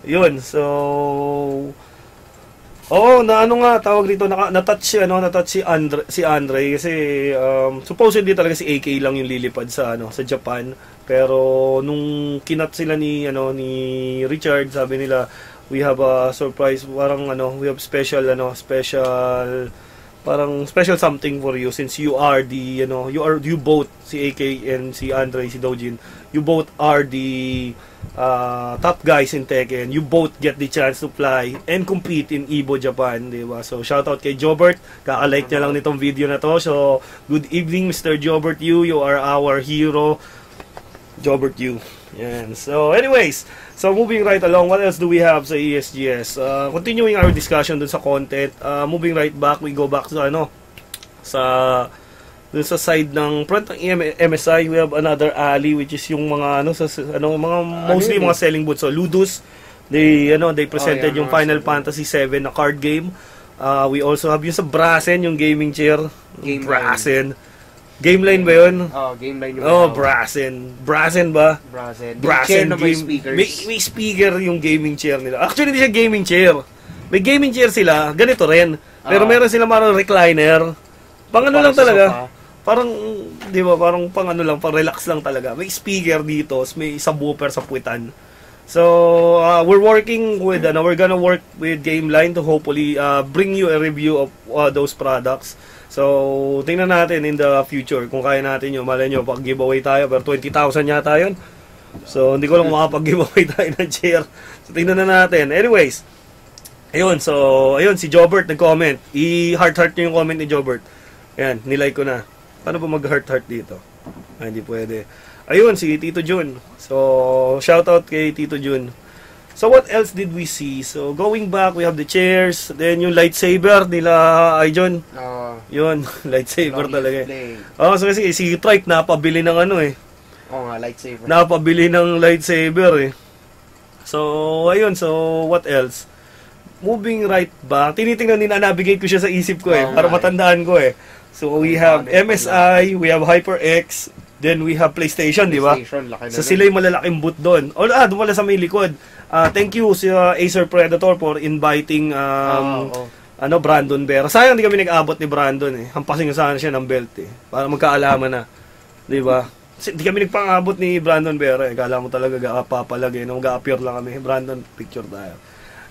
Yun, so Oo, na ano nga tawag dito naka, na-touch si ano, na-touch si Andre, si Andre kasi um, supposedly talaga si AK lang yung lilipad sa ano, sa Japan. Pero nung kinat sila ni ano ni Richard, sabi nila we have a surprise, parang ano, we have special ano, special parang special something for you since you are the you know you are you both si AK and si Andre si Dojin you both are the uh, top guys in Tekken. You both get the chance to fly and compete in Evo Japan di ba? So shout out kay Jobert. Kaka-like niya lang nitong video na to. So good evening Mr. Jobert you you are our hero. Jobert U. Yan. So, anyways, so moving right along, what else do we have sa E ESGS? Uh, continuing our discussion dun sa content, uh, moving right back, we go back sa ano, sa dun sa side ng front ng EM- MSI, we have another alley which is yung mga ano sa ano mga mostly yun eh? mga selling booths. So Ludus, they ano, they presented Oh, yeah, yung mga Final. Fantasy 7 na card game. Uh, we also have yung sa Brassen, yung gaming chair. Game Brassen. Game line ba yun? Oh, game line yung Oh, tawag. Brassen. Brassen ba? Brazen. Brassen Chair na may game. speakers. May, may speaker yung gaming chair nila. Actually, hindi siya gaming chair. May gaming chair sila, ganito rin. Pero Ah. meron sila parang recliner. Pang ano lang talaga. sofa. Parang, di ba, parang pang ano lang, pang relax lang talaga. May speaker dito, may subwoofer sa puwitan. So, uh, we're working with, ano, we're gonna work with GameLine to hopefully uh, bring you a review of uh, those products. So, tingnan natin in the future kung kaya natin yun. Malay nyo, pag giveaway tayo, pero 20,000 yata yun. So, hindi ko lang makapag-giveaway tayo ng chair. So, tingnan na natin. Anyways, ayun, so, ayun, si Jobert nag-comment. I-heart-heart nyo yung comment ni Jobert. Ayan, nilike ko na. Paano ba mag-heart-heart dito? Ay, hindi pwede. Ayun, si Tito Jun. So, shoutout kay Tito Jun. So, what else did we see? So, going back, we have the chairs. Then, yung lightsaber nila, Aijon. Oh, Yun, lightsaber talaga eh. Oh, so kasi si Trike napabili ng ano eh. Oo nga, lightsaber. Napabili ng lightsaber eh. So, ayun. So, what else? Moving right back, tinitingnan din na navigate ko siya sa isip ko eh, Oo para eh. matandaan ko eh. So, we have MSI, we have HyperX, then we have PlayStation, di ba? So sila yung malalaking boot doon. O ah, doon pala sa may likod. Ah, thank you sa Acer Predator for inviting um, Oo, oo. ano Brandon Vera. Sayang hindi kami nag-abot ni Brandon eh. Hampasin ko sana siya ng belt eh. Para magkaalaman na. 'Di ba? Hindi kami nagpang-abot ni Brandon Vera. Eh. Kala mo talaga ga-papalagay. No? Ga-appear lang kami. Brandon, picture tayo.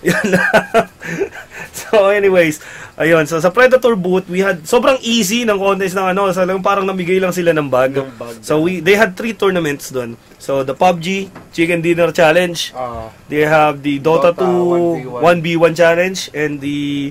Yan lang. so anyways, ayun. So sa Predator booth, we had sobrang easy ng contest ng ano, sa lang parang namigay lang sila ng bag. Ng bag. So we they had three tournaments doon. So the PUBG Chicken Dinner Challenge, Oo. They have the Dota, Dota 2 1v1. 1v1 challenge and the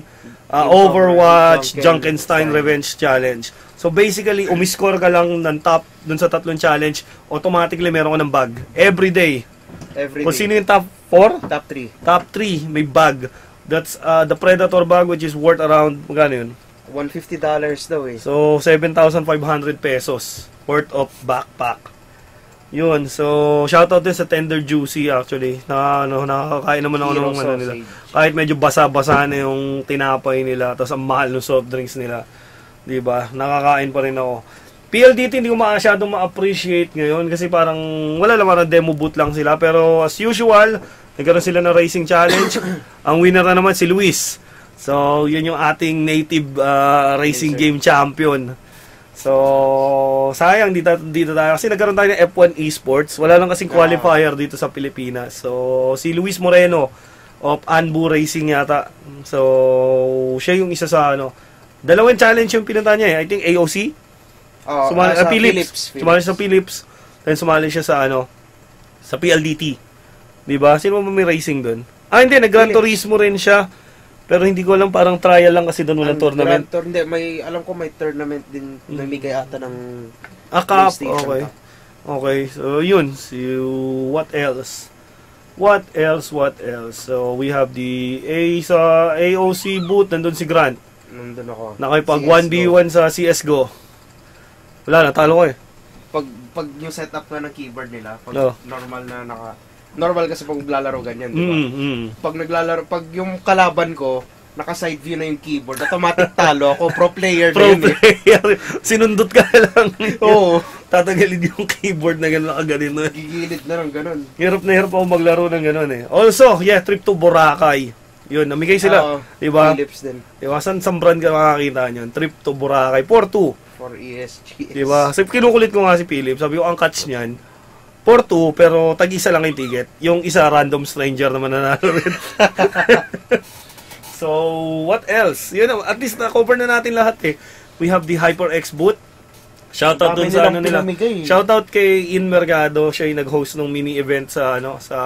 uh, Overwatch Junken- Junkenstein Stein. Revenge challenge. So basically, umiscore ka lang ng top dun sa tatlong challenge, automatically meron ka ng bag. Every day. Every Kung day. sino yung top 4, Top 3. top 3, may bag. That's uh, the Predator bag which is worth around, magkano yun? $150 daw eh. So, 7,500 pesos worth of backpack. Yun. So, shoutout din sa Tender Juicy actually. Na, ano, nakakain naman ako ng ano nila. Kahit medyo basa-basa na yung tinapay nila, tapos ang mahal ng soft drinks nila. 'Di ba? Nakakain pa rin ako. PLDT hindi ko masyadong ma-appreciate ngayon kasi parang wala lang parang demo boot lang sila. Pero as usual nagkaroon sila ng racing challenge. Ang winner na naman si Luis. So yun yung ating native uh, racing game champion. So sayang dito, dito tayo. Kasi nagkaroon tayo ng F1 esports. Wala lang kasing Ah. qualifier dito sa Pilipinas. So si Luis Moreno of Anbu Racing yata. So siya yung isa sa ano. Dalawang challenge yung pinunta niya eh. I think AOC Oo, Sumali, ah, sa Philips. Sumali siya sa Philips. Then sumali siya sa ano, sa PLDT. 'Di ba? Sino ba may racing doon? Ah, hindi, nag-Gran Philips. Turismo rin siya. Pero hindi ko alam, parang trial lang kasi doon walang Ang tournament. Grand Tour, hindi, may, alam ko may tournament din, Mm. namigay ata ng Ah, cup. Okay. Cup. Okay, so yun. So, what else? What else? What else? So, we have the A sa AOC booth, nandun si Grant. Nandun ako. Nakipag CS:GO. 1v1 sa CSGO. Wala, natalo ko eh. Pag, pag yung setup ka ng keyboard nila, pag Oo. normal na naka... Normal kasi pag naglalaro ganyan, di ba? Mm, mm. Pag naglalaro, pag yung kalaban ko, naka side view na yung keyboard, automatic talo ako, pro player na Pro yun eh. player. Sinundot ka lang. Oo. Tatagalin yung keyboard na gano'n nakaganino. Gigilid na lang ganun. Hirap na hirap ako maglaro ng gano'n eh. Also, yeah, trip to Boracay. Yun, namigay sila. Oo, di ba? Philips din. Di ba? San, san brand ka makakita nyo? Trip to Boracay. 4-2. For E ESG. Di ba? So, kinukulit ko nga si Philip. Sabi ko, ang catch niyan, 4-2, pero tag-isa lang yung ticket. Yung isa, random stranger naman nanalo rin. so, what else? Yun, at least na-cover na natin lahat eh. We have the HyperX booth. Shoutout dun sa ano nila. pinamigay. Shoutout kay In Mercado. Siya yung nag-host ng mini event sa ano sa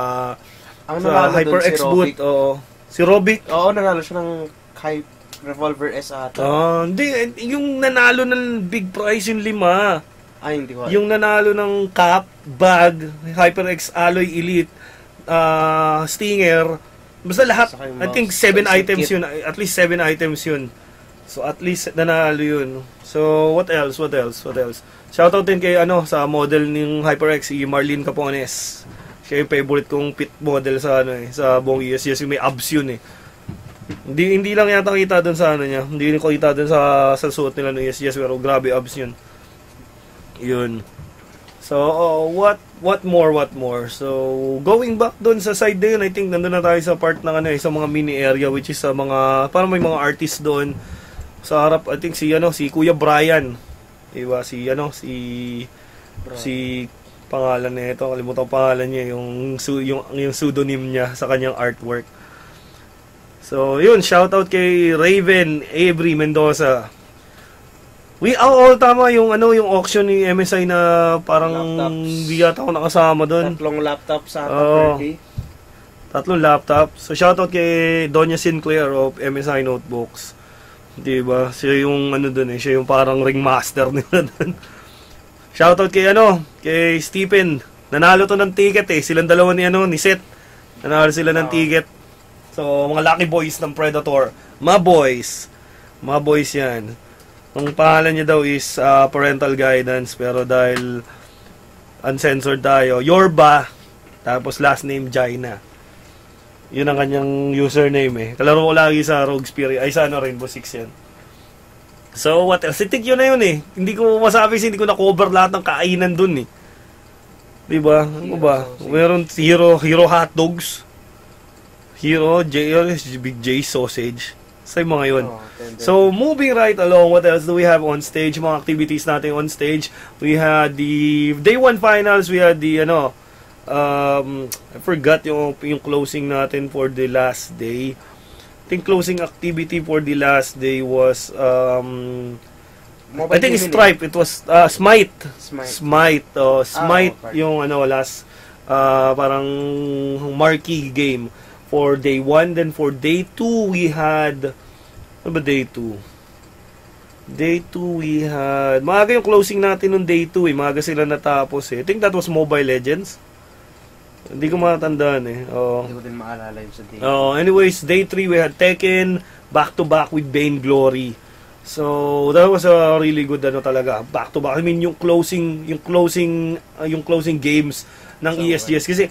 Ang sa HyperX si booth. Robic. Oo. Si Robic. Oo, nanalo siya ng Hype Revolver S ata. Ah, hindi, yung nanalo ng big prize yung lima. Ay, hindi ko. Yung nanalo ng cap, bag, HyperX Alloy Elite, ah, Stinger, basta lahat, I think mouse, 7 safety items kit. yun, at least 7 items yun. So at least nanalo yun. So what else, what else, what else? Shoutout din kay ano, sa model ng HyperX, si Marlene Capones. Siya yung favorite kong pit model sa ano eh, sa buong USS, yung may abs yun eh. Hindi hindi lang yata kita doon sa ano niya. Hindi ko kita doon sa sa suot nila ng USS pero grabe abs yun. Yun. So, oh, what what more, what more? So, going back doon sa side na yun, I think nandun na tayo sa part ng ano, eh, sa mga mini area which is sa mga parang may mga artist doon. Sa harap, I think si ano, si Kuya Brian. Diba? Si ano, si si pangalan nito, kalimutan ko pangalan niya, yung yung yung pseudonym niya sa kanyang artwork. So, yun, shoutout kay Raven Avery Mendoza. We oh, all tama yung ano yung auction ni MSI na parang hindi yata ako nakasama doon. Tatlong laptop sa property. Tatlong laptop. So shoutout kay Donya Sinclair of MSI Notebooks. 'Di ba? Siya yung ano doon eh, siya yung parang ringmaster nila doon. Shoutout kay ano, kay Stephen. Nanalo to ng ticket eh. Silang dalawa ni ano, ni Seth. Nanalo sila ng Oo. ticket. So, mga lucky boys ng Predator. Ma boys. Ma boys 'yan. Ang pangalan niya daw is ah, parental guidance pero dahil uncensored tayo, Yorba tapos last name Jaina. Yun ang kanyang username eh. Kalaro ko lagi sa Rogue Spirit. Ay, sa ano, Rainbow Six yan. So, what else? I think yun na yun eh. Hindi ko masabi kasi hindi ko na-cover lahat ng kainan dun eh. Diba? Ano ba? Meron Hero, Hero Hot Dogs. Hero, J, Big J Sausage. Sa mga yun. Tender. So, moving right along, what else do we have on stage? Mga activities natin on stage. We had the day one finals. We had the, ano, um, I forgot yung, yung closing natin for the last day. I think closing activity for the last day was, um, Mobile I think gaming, Stripe. It was, uh, Smite. Smite. Smite. Oh, Smite okay. yung, ano, last, uh, parang marquee game for day 1. Then for day 2, we had, ano ba day 2? Day 2, we had, maaga yung closing natin nung day 2 eh. Maaga sila natapos eh. I think that was Mobile Legends. Hindi ko matandaan eh. Oo. Hindi ko din maalala yun sa day. Oh, anyways, day 3 we had Tekken back to back with Bane Glory. So, that was a really good ano talaga, back to back. I mean, yung closing, yung closing, uh, yung closing games ng So, ESGS kasi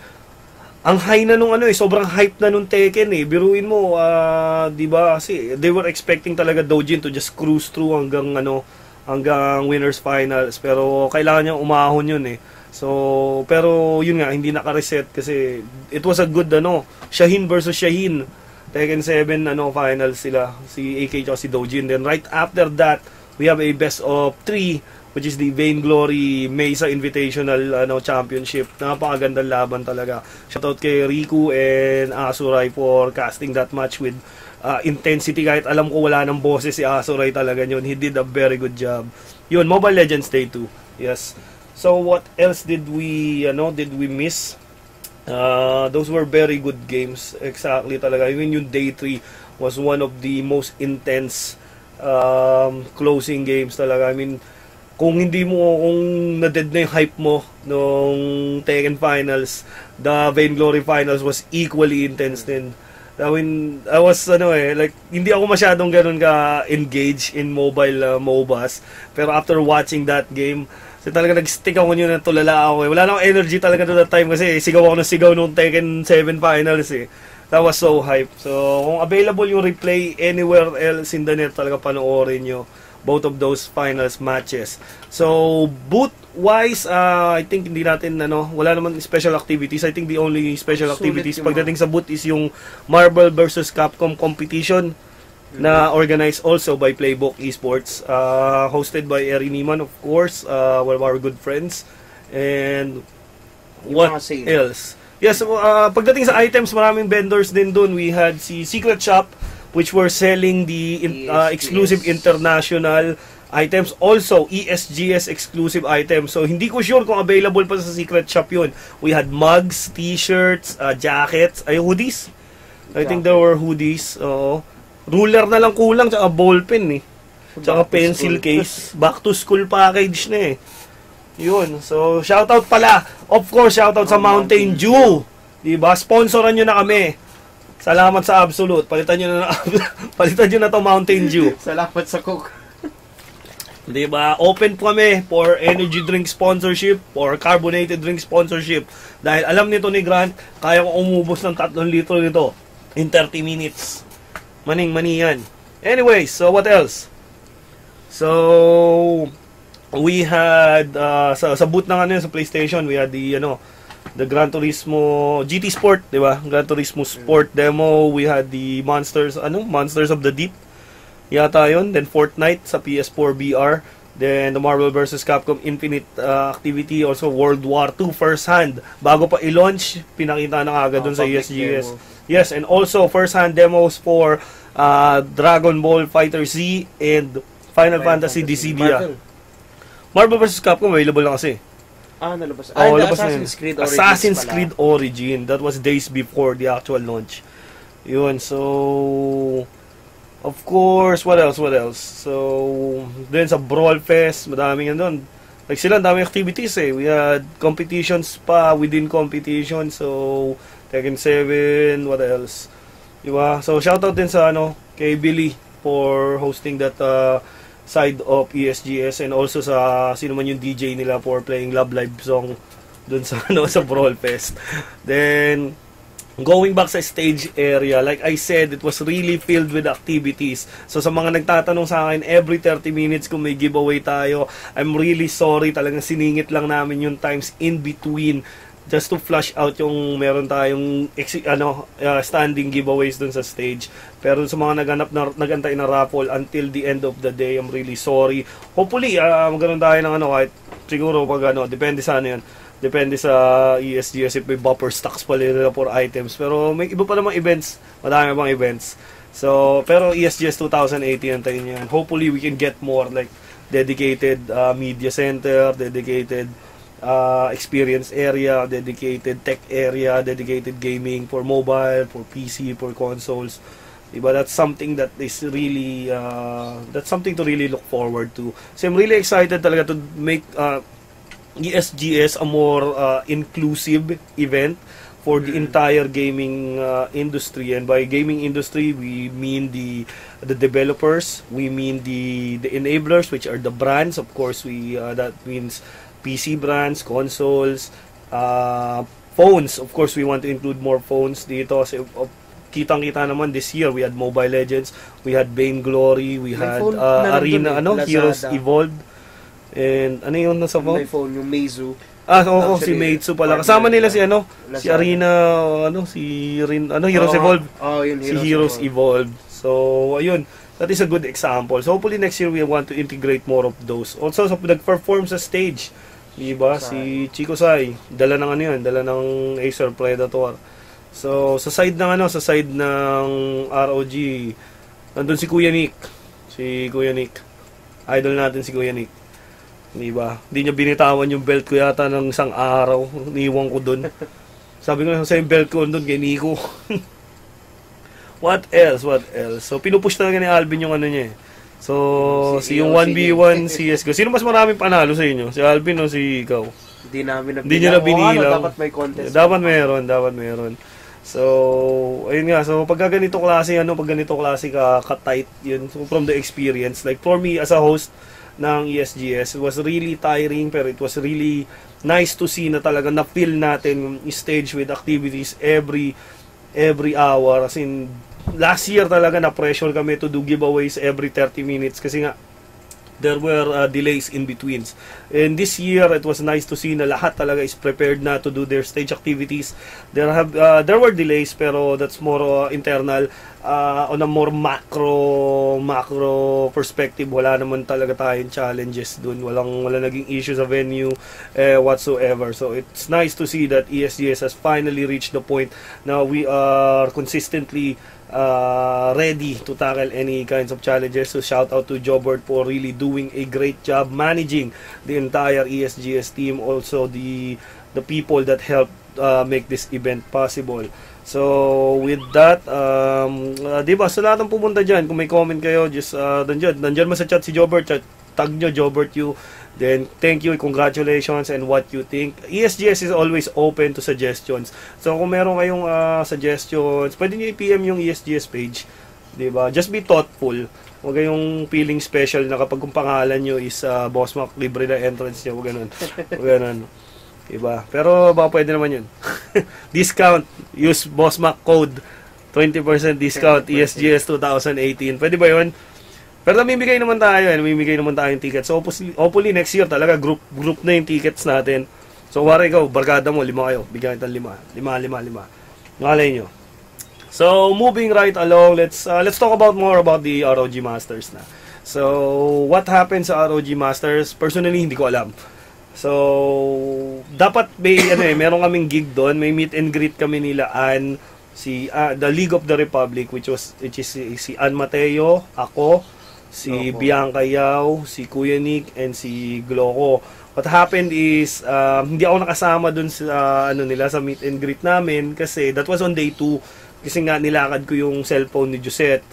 ang high na nung ano eh, sobrang hype na nung Tekken eh. Biruin mo, ah, 'di ba? Kasi they were expecting talaga Dojin to just cruise through hanggang ano, hanggang winners finals, pero kailangan niya umahon 'yun eh. So, pero yun nga, hindi naka-reset kasi it was a good ano, Shahin versus Shahin. Tekken 7 ano finals sila, si AK at si Dojin. Then right after that, we have a best of 3 which is the Vainglory Mesa Invitational ano Championship. Napakagandang laban talaga. Shoutout kay Riku and Asurai for casting that match with uh, intensity kahit alam ko wala ng boses si Asurai talaga yun. He did a very good job. Yun, Mobile Legends Day 2. Yes. So what else did we ano did we miss? Uh, those were very good games. Exactly talaga. I mean, yung day 3 was one of the most intense um, closing games talaga. I mean, kung hindi mo, kung na-dead na yung hype mo nung Tekken Finals, the Vainglory Finals was equally intense din. I mean, I was, ano eh, like, hindi ako masyadong ganun ka-engage in mobile uh, MOBAs. Pero after watching that game, kasi talaga nag-stick ako nyo na tulala ako eh. Wala na akong energy talaga doon that time kasi sigaw ako ng sigaw nung Tekken 7 Finals eh. That was so hype. So, kung available yung replay anywhere else in the net, talaga panoorin nyo both of those finals matches. So, boot-wise, uh, I think hindi natin, ano, wala naman special activities. I think the only special Sulit activities pagdating sa boot is yung Marvel versus Capcom competition na organized also by Playbook Esports, uh, hosted by Eri Niman, of course, uh, one of our good friends. And what else? Yes, uh, pagdating sa items, maraming vendors din doon. We had si Secret Shop, which were selling the in- uh, ESGS. exclusive international items. Also, E ESGS exclusive items. So, hindi ko sure kung available pa sa Secret Shop yun. We had mugs, t-shirts, uh, jackets, ay hoodies. I think there were hoodies. Oo. Ruler na lang kulang, tsaka ballpen eh. Tsaka Back pencil school. case. Back to school package na eh. Yun. So, shoutout pala. Of course, shoutout sa Oh, Mountain Mountain Dew. Diba? Sponsoran nyo na kami. Salamat sa Absolute. Palitan nyo na, palitan nyo na to Mountain Dew. Salamat sa cook. Diba? Open po kami for energy drink sponsorship or carbonated drink sponsorship. Dahil alam nito ni Grant, kaya ko umubos ng 3 litro nito in 30 minutes. Maning mani yan. Anyway, so what else? So, we had, uh, sa, sa boot ng ano yun, sa PlayStation, we had the, ano, the Gran Turismo GT Sport, di ba? Gran Turismo Sport demo. We had the Monsters, ano? Monsters of the Deep. Yata yun. Then Fortnite sa PS4 VR. Then the Marvel vs. Capcom Infinite uh, Activity. Also World War 2 first hand. Bago pa i-launch, pinakita na agad dun Oh, sa ESGS. demo. Yes, and also first hand demos for uh, Dragon Ball Fighter Z and Final, Fantasy Dissidia. Marvel. Marvel vs. Capcom available na kasi. Ah, nalabas. Oh, Ah, the labas na yun. Assassin's Creed Origins Assassin's pala. Creed Origin. That was days before the actual launch. Yun, so... Of course, what else, what else? So, then sa Brawl Fest, madaming yan doon. Like sila, daming activities eh. We had competitions pa within competition. So, Tekken 7, what else? Diba? So, shoutout din sa ano, kay Billy for hosting that uh, side of ESGS and also sa sino man yung DJ nila for playing Love Live song dun sa ano sa Brawl Fest. Then going back sa stage area, like I said, it was really filled with activities. So sa mga nagtatanong sa akin, every 30 minutes kung may giveaway tayo, I'm really sorry. Talagang siningit lang namin yung times in between just to flush out yung meron tayong ex- ano uh, standing giveaways dun sa stage. Pero sa mga naganap na nagantay na raffle until the end of the day, I'm really sorry. Hopefully, uh, magkaroon tayo ng ano kahit siguro pag ano, depende sa ano yun. Depende sa ESGS if may bumper stocks pala nila for items. Pero may iba pa namang events. Madami pang events. So, pero ESGS 2018 antayin nyo yan. Hopefully, we can get more like dedicated uh, media center, dedicated uh, experience area, dedicated tech area, dedicated gaming for mobile, for PC, for consoles. Diba? That's something that is really, uh, that's something to really look forward to. So I'm really excited talaga to make uh, ESGS a more uh, inclusive event for the entire gaming uh, industry and by gaming industry we mean the the developers we mean the the enablers which are the brands of course we uh, that means PC brands consoles uh, phones of course we want to include more phones dito so, uh, kitang-kita naman this year we had Mobile Legends we had Bane Glory we May had phone uh, Arena eh, ano Lazada. Heroes Evolved and ano yun nasa phone May phone, yung Meizu. Ah, oo, si Actually, Meitsu pala. Kasama nila si ano, si Lazada. Arena, ano, si Rin, ano, Heroes Oo. Evolve. Oh, yun, si Heroes Evolve. So, ayun. That is a good example. So, hopefully next year we want to integrate more of those. Also, sa nag-perform sa stage, di ba? Si Chico Sai, dala ng ano yun, dala ng Acer Predator. So, sa side ng ano, sa side ng ROG, nandun si Kuya Nick. Si Kuya Nick. Idol natin si Kuya Nick. Di ba? Hindi niya binitawan yung belt ko yata ng isang araw. Niwan ko dun. Sabi ko sa yung belt ko dun kay Nico. What else? What else? So, pinupush talaga ni Alvin yung ano niya eh. So, si Si yung EO, 1v1 CSGO. Sino mas maraming panalo sa inyo? Si Alvin o si ikaw? Hindi namin na Hindi nyo na binilang. dapat may contest. Dapat meron, dapat meron. So, ayun nga. So, pag ganito klase, ano, pag ganito klase ka, ka-tight, yun, so, from the experience. Like, for me, as a host ng ESGS, it was really tiring, pero it was really nice to see na talaga na-feel natin yung stage with activities every every hour. As in, last year talaga na-pressure kami to do giveaways every 30 minutes kasi nga, there were uh, delays in betweens. And this year, it was nice to see na lahat talaga is prepared na to do their stage activities. There have uh, there were delays pero that's more uh, internal uh, on a more macro macro perspective. Wala naman talaga tayong challenges dun. Walang wala naging issue sa venue eh, whatsoever. So it's nice to see that ESGS has finally reached the point na we are consistently uh, ready to tackle any kinds of challenges. So shout out to Jobert for really doing a great job managing the entire ESGS team. Also the the people that helped uh, make this event possible. So with that, um, uh, di ba sa lahat ng pumunta dyan, kung may comment kayo, just uh, nandyan, nandyan man sa chat si Jobert, chat, tag nyo, Jobert you. Then, thank you, congratulations, and what you think. ESGS is always open to suggestions. So, kung meron kayong ah, suggestions, pwede nyo i-PM yung ESGS page. ba? Just be thoughtful. Huwag kayong feeling special na kapag kung pangalan nyo is ah, Boss Mac, libre na entrance nyo. Huwag ganun. Huwag ganun. Diba? Pero baka pwede naman yun. discount. Use Boss Mac code. 20% discount. E 20%. ESGS 2018. Pwede ba yun? Pero namimigay naman tayo. Eh. Namimigay naman tayo ng tickets. So, hopefully, hopefully next year talaga group group na yung tickets natin. So, wari ikaw, barkada mo, lima kayo. Bigyan kita lima. Lima, lima, lima. Ngalay nyo. So, moving right along, let's uh, let's talk about more about the ROG Masters na. So, what happened sa ROG Masters? Personally, hindi ko alam. So, dapat may ano eh, meron kaming gig doon, may meet and greet kami nila Ann, si ah, the League of the Republic which was which is si, si Ann Mateo, ako, si Gloco. Bianca Yao, si Kuya Nick and si Gloco. What happened is um, hindi ako nakasama doon sa ano nila sa meet and greet namin kasi that was on day 2 kasi nga nilakad ko yung cellphone ni Josette.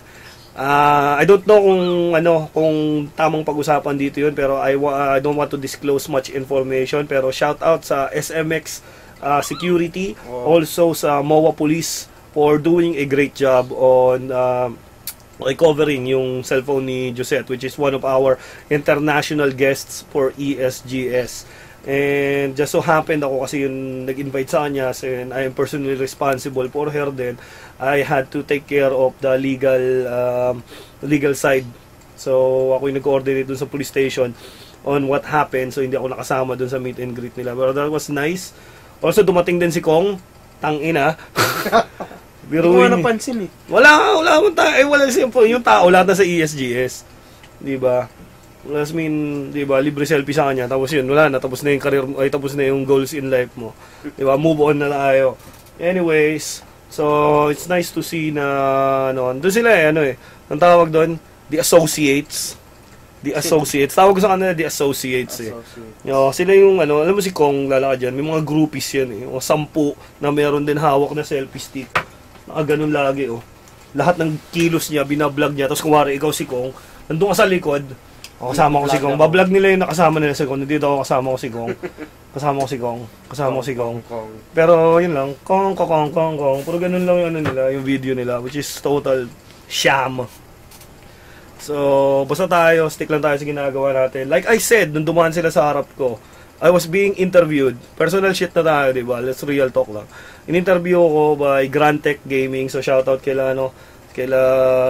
Ah, I don't know kung ano kung tamang pag-usapan dito 'yun pero I, wa- I don't want to disclose much information pero shout out sa SMX ah, Security Oh. also sa MOA Police for doing a great job on um, recovering yung cellphone ni Josette which is one of our international guests for ESGS. And just so happened ako kasi yung nag-invite sa kanya and I am personally responsible for her then I had to take care of the legal um, legal side. So ako yung nag-coordinate dun sa police station on what happened so hindi ako nakasama dun sa meet and greet nila. But that was nice. Also dumating din si Kong, tangina. Hindi ko nga napansin eh. Wala, wala akong tao. Eh, wala siya po. Yung tao, lahat na sa ESGS. Di ba? Plus, mean, di ba, libre selfie sa kanya. Tapos yun, wala na. Tapos na yung career mo. Ay, tapos na yung goals in life mo. Di ba? Move on na tayo. Anyways, so, it's nice to see na, ano, doon sila eh, ano eh. Ang tawag doon, the associates. The associates. Tawag ko sa kanila, the associates eh. Associate. Yo, sila yung ano, alam mo si Kong lalakad dyan, may mga groupies yan eh. O sampu na meron din hawak na selfie stick. Nakaganon lagi oh. Lahat ng kilos niya, binablog niya. Tapos kumari ikaw si Kong, nandun ka sa likod. O, kasama ko si Kong. Bablog nila yung nakasama nila si Kong. Dito ako kasama ko si Kong. Kasama ko si Kong. Kasama ko si Kong. Pero yun lang, kong, kong, kong, kong, kong. Puro ganun lang yung ano nila, yung video nila, which is total sham. So, basta tayo, stick lang tayo sa ginagawa natin. Like I said, nung dumaan sila sa harap ko, I was being interviewed. Personal shit na tayo, di ba? Let's real talk lang. In-interview ko by Grand Tech Gaming. So, shoutout kila, ano, kila,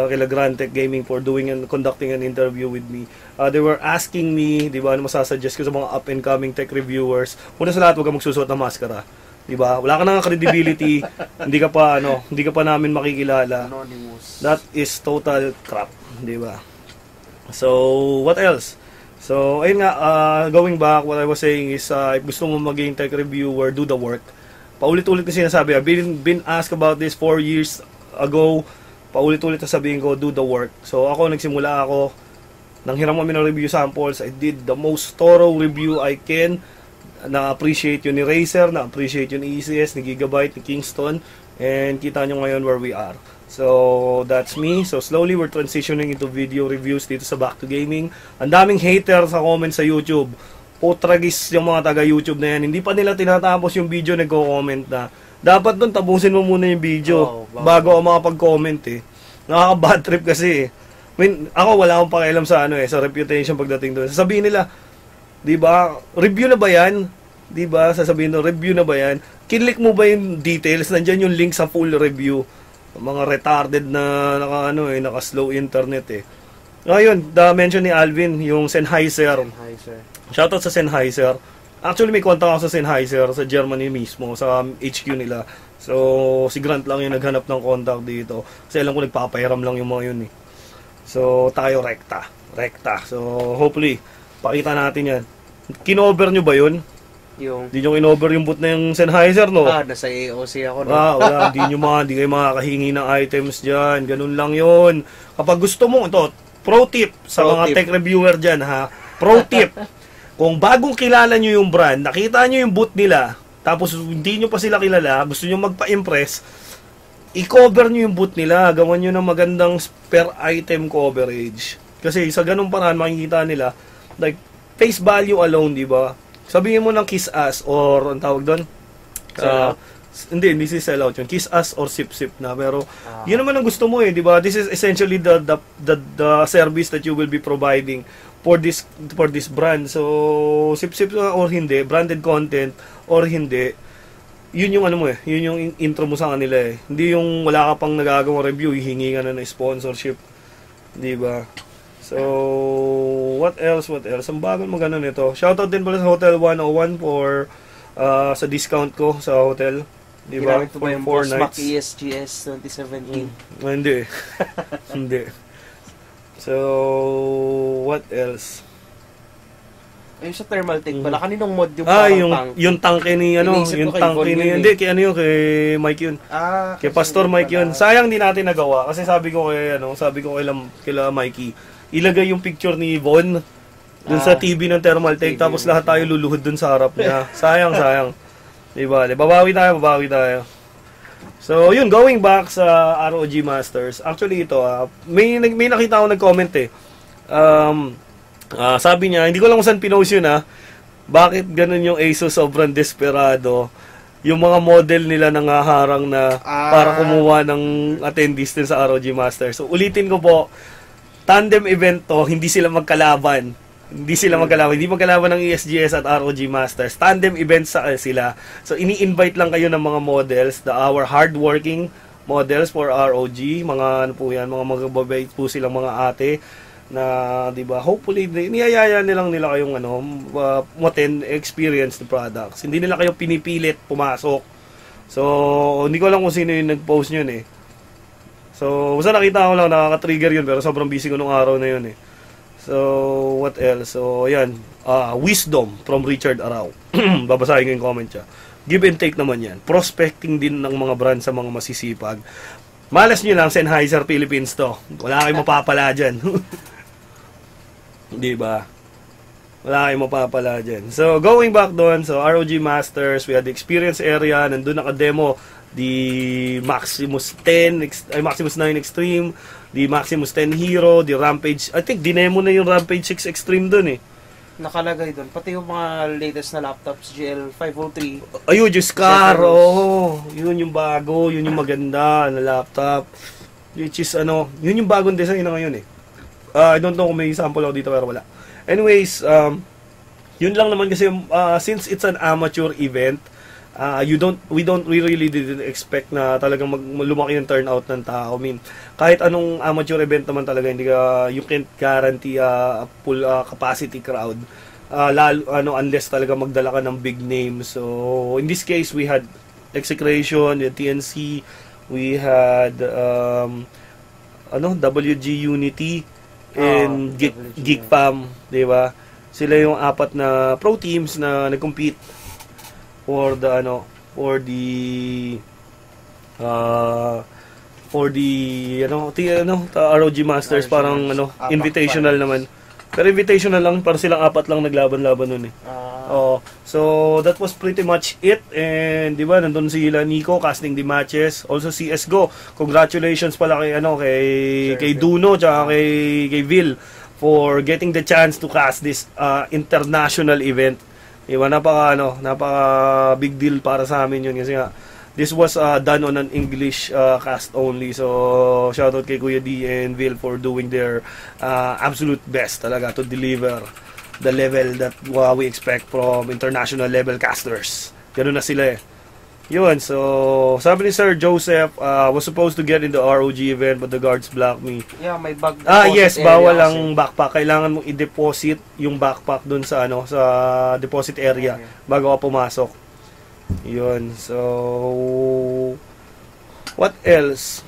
kila Grand Tech Gaming for doing and conducting an interview with me. Uh, they were asking me, di ba, ano masasuggest ko sa mga up-and-coming tech reviewers. Una sa lahat, huwag kang magsusuot ng maskara. Di ba? Wala ka nang credibility. hindi ka pa, ano, hindi ka pa namin makikilala. Anonymous. That is total crap, di ba? So, what else? So, ayun nga, uh, going back, what I was saying is, uh, if gusto mo maging tech reviewer, do the work. Paulit-ulit na sinasabi, I've been, been asked about this four years ago, paulit-ulit na sabihin ko, do the work. So, ako, nagsimula ako, nang hiram kami ng review samples, I did the most thorough review I can, na-appreciate yun ni Razer, na-appreciate yun ni ECS, ni Gigabyte, ni Kingston, and kita nyo ngayon where we are. So, that's me. So, slowly we're transitioning into video reviews dito sa Back to Gaming. Ang daming hater sa comments sa YouTube. Putragis yung mga taga-YouTube na yan. Hindi pa nila tinatapos yung video, nagko-comment na. Dapat doon, tapusin mo muna yung video Oo, bago- bago ako makapag-comment eh. Nakaka-bad trip kasi eh. I mean, ako wala akong pakialam sa ano eh, sa reputation pagdating doon. Sasabihin nila, 'di ba? Review na ba 'yan? 'Di ba? Sasabihin no, review na ba 'yan? Kinlik mo ba yung details? Nandiyan yung link sa full review. Mga retarded na naka ano eh, naka slow internet eh. Ngayon, the mention ni Alvin, yung Sennheiser. Sennheiser. Shoutout sa Sennheiser. Actually, may contact ako sa Sennheiser sa Germany mismo, sa HQ nila. So, si Grant lang yung naghanap ng contact dito. Kasi alam ko nagpapahiram lang yung mga yun eh. So, tayo rekta. Rekta. So, hopefully, pakita natin yan. Kinover nyo ba yun? Yung, Hindi nyo kinover yung boot na yung Sennheiser, no? ah, nasa AOC ako. No? Ah, wala, hindi nyo mga, hindi kayo makakahingi ng items dyan. Ganun lang yon. Kapag gusto mo, ito, pro tip sa Pro mga tip. tech reviewer dyan, ha? Pro tip. Kung bagong kilala nyo yung brand, nakita nyo yung boot nila, tapos hindi nyo pa sila kilala, gusto nyo magpa-impress, i-cover nyo yung boot nila, gawan nyo ng magandang per item coverage. Kasi sa ganung paraan, makikita nila, like face value alone, 'di ba? Sabihin mo ng kiss ass or ang tawag doon? S- hindi, hindi si sell out yun. Kiss ass or sip sip na. Pero Ah. yun naman ang gusto mo eh, 'di ba? This is essentially the, the the the service that you will be providing for this for this brand. So sip sip or hindi, branded content or hindi, yun yung ano mo eh, yun yung in- intro mo sa kanila eh. Hindi yung wala ka pang nagagawang review, hihingi ka na ng sponsorship. 'Di ba? So, what else, what else? Ang bagal mo ganun ito. Shoutout din pala sa Hotel 101 for uh, sa discount ko sa hotel. Di ba? Ginamit ko ba yung Boss Mac. ESGS 2017? Ah, hindi. hindi. So, what else? Ayun sa thermal tank pala. Kaninong mod yung ah, yung tank? yung tangke ni ano, Iniisip yung Von ni yun eh. hindi kay ano yun kay Mike yun. Ah, Kay Pastor hindi Mike yun. Sayang di natin nagawa kasi sabi ko kay ano, sabi ko kay Lam, kila Mikey, ilagay yung picture ni Von dun sa Ah, TV ng thermal tank tapos lahat tayo luluhod dun sa harap niya. Sayang, sayang. Di ba? Babawi tayo, babawi tayo. So, yun, going back sa ROG Masters. Actually, ito, ah, may, may nakita ako nag-comment eh. Um, ah, sabi niya, hindi ko lang kung saan pinost yun ah. Bakit ganun yung ASUS sobrang desperado? Yung mga model nila nangaharang na Ah. para kumuha ng attendees din sa ROG Masters. So, ulitin ko po, tandem event to, hindi sila magkalaban. Hindi sila magkalaban. Hindi magkalaban ng ESGS at ROG Masters. Tandem events sa sila. So, ini-invite lang kayo ng mga models, the our hardworking models for ROG. Mga ano po yan, mga magababait po silang mga ate na 'di ba hopefully ni- niyayaya nilang nila kayong ano uh, experience the products hindi nila kayo pinipilit pumasok so hindi ko alam kung sino yung nag-post yun eh so basta nakita ko lang nakaka-trigger yun pero sobrang busy ko nung araw na yun eh so what else so ayan ah wisdom from Richard Arau babasahin ko yung comment siya give and take naman yan prospecting din ng mga brand sa mga masisipag Malas nyo lang, Sennheiser Philippines to. Wala kayong mapapala dyan. Di ba? Wala kayong mapapala dyan. So, going back doon, so ROG Masters, we had the experience area, nandun naka-demo the Maximus 10, ex- ay Maximus 9 Extreme, the Maximus 10 Hero, the Rampage, I think dinemo na yung Rampage 6 Extreme dun eh. Nakalagay doon. Pati yung mga latest na laptops, GL503. Ayun, yung Scar, oh, yun yung bago, yun yung maganda na laptop. Which is ano, yun yung bagong design na ngayon eh. Ah, I don't know kung may sample ako dito pero wala. Anyways, um, yun lang naman kasi uh, since it's an amateur event, uh, you don't we don't we really didn't expect na talagang mag, lumaki yung turnout ng tao. I mean, kahit anong amateur event naman talaga hindi ka you can't guarantee uh, a full uh, capacity crowd. Uh, lalo, ano unless talaga magdala ka ng big name. So, in this case we had Execration, the TNC, we had um, ano WG Unity and Ah, Geek. Geek Fam, 'di ba? Sila yung apat na pro teams na nag-compete for the ano for the uh, for the ano ti ano ta- ROG Masters ROG parang Masters. ano Apat invitational naman. Pero invitational lang para silang apat lang naglaban-laban nun eh. Ah, Oh, so that was pretty much it and 'di ba nandun sila Nico casting the matches, also CS:GO. Congratulations pala kay ano kay Sir kay. Duno tsaka kay kay Vil for getting the chance to cast this uh, international event. Diba, napaka ano, napaka big deal para sa amin yun kasi nga this was uh, done on an English uh, cast only. So shoutout kay Kuya D and Vil for doing their uh, absolute best talaga to deliver the level that uh, we expect from international level casters. Ganun na sila eh. Yun, so sabi ni Sir Joseph, uh, was supposed to get in the ROG event but the guards blocked me. yeah, may bag Ah, yes, bawal ang backpack. Kailangan mong i-deposit yung backpack dun sa ano, sa deposit area Okay. bago ka pumasok. Yun. So what else?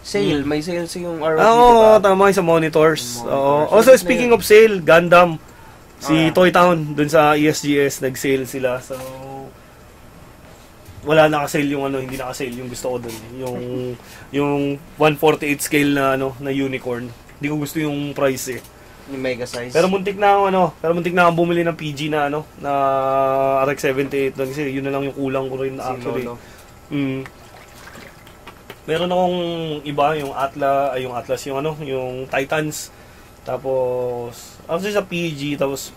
Sale, may sale sa yung ROG, Ah, oo, diba? tama sa monitors. Yung Oo. monitors. Also, speaking of sale, Gundam. Si Ah. Toy Town, dun sa ESGS, nag-sale sila. So, wala naka-sale yung ano, hindi naka-sale yung gusto ko dun. Yung, yung 148 scale na ano, na unicorn. Hindi ko gusto yung price eh. Yung mega size. Pero muntik na ako ano, pero muntik na ako bumili ng PG na ano, na RX 78 doon kasi yun na lang yung kulang ko rin actually. Lolo. Mm. Meron akong iba, yung Atlas, ay yung Atlas, yung ano, yung Titans. Tapos, Actually sa PG, tapos,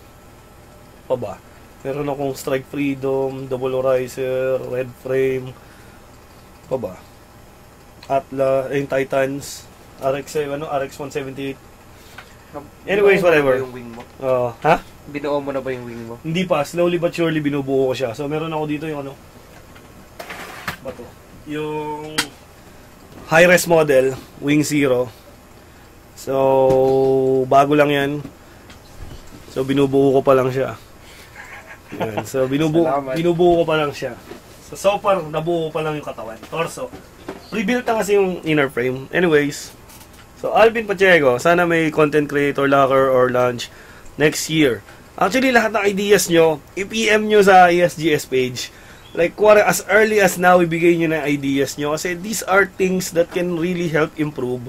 pa ba? Meron akong Strike Freedom, Double Horizon, Red Frame, pa ba? Atla, eh, yung Titans, RX, ano, RX 178. Anyways, Binuo whatever. yung wing mo? Uh, ha? Binuo mo na ba yung wing mo? Hindi pa, slowly but surely binubuo ko siya. So meron ako dito yung ano, ba to? Yung high-res model, Wing Zero. So, bago lang yan. So, binubuo ko pa lang siya. So, binubuo, Salamat. binubuo ko pa lang siya. So, so far, nabuo ko pa lang yung katawan. Torso. Rebuilt na kasi yung inner frame. Anyways, so Alvin Pacheco, sana may content creator locker or launch next year. Actually, lahat ng ideas nyo, i-PM nyo sa ESGS page. Like, kuwari, as early as now, ibigay nyo na ideas nyo. Kasi these are things that can really help improve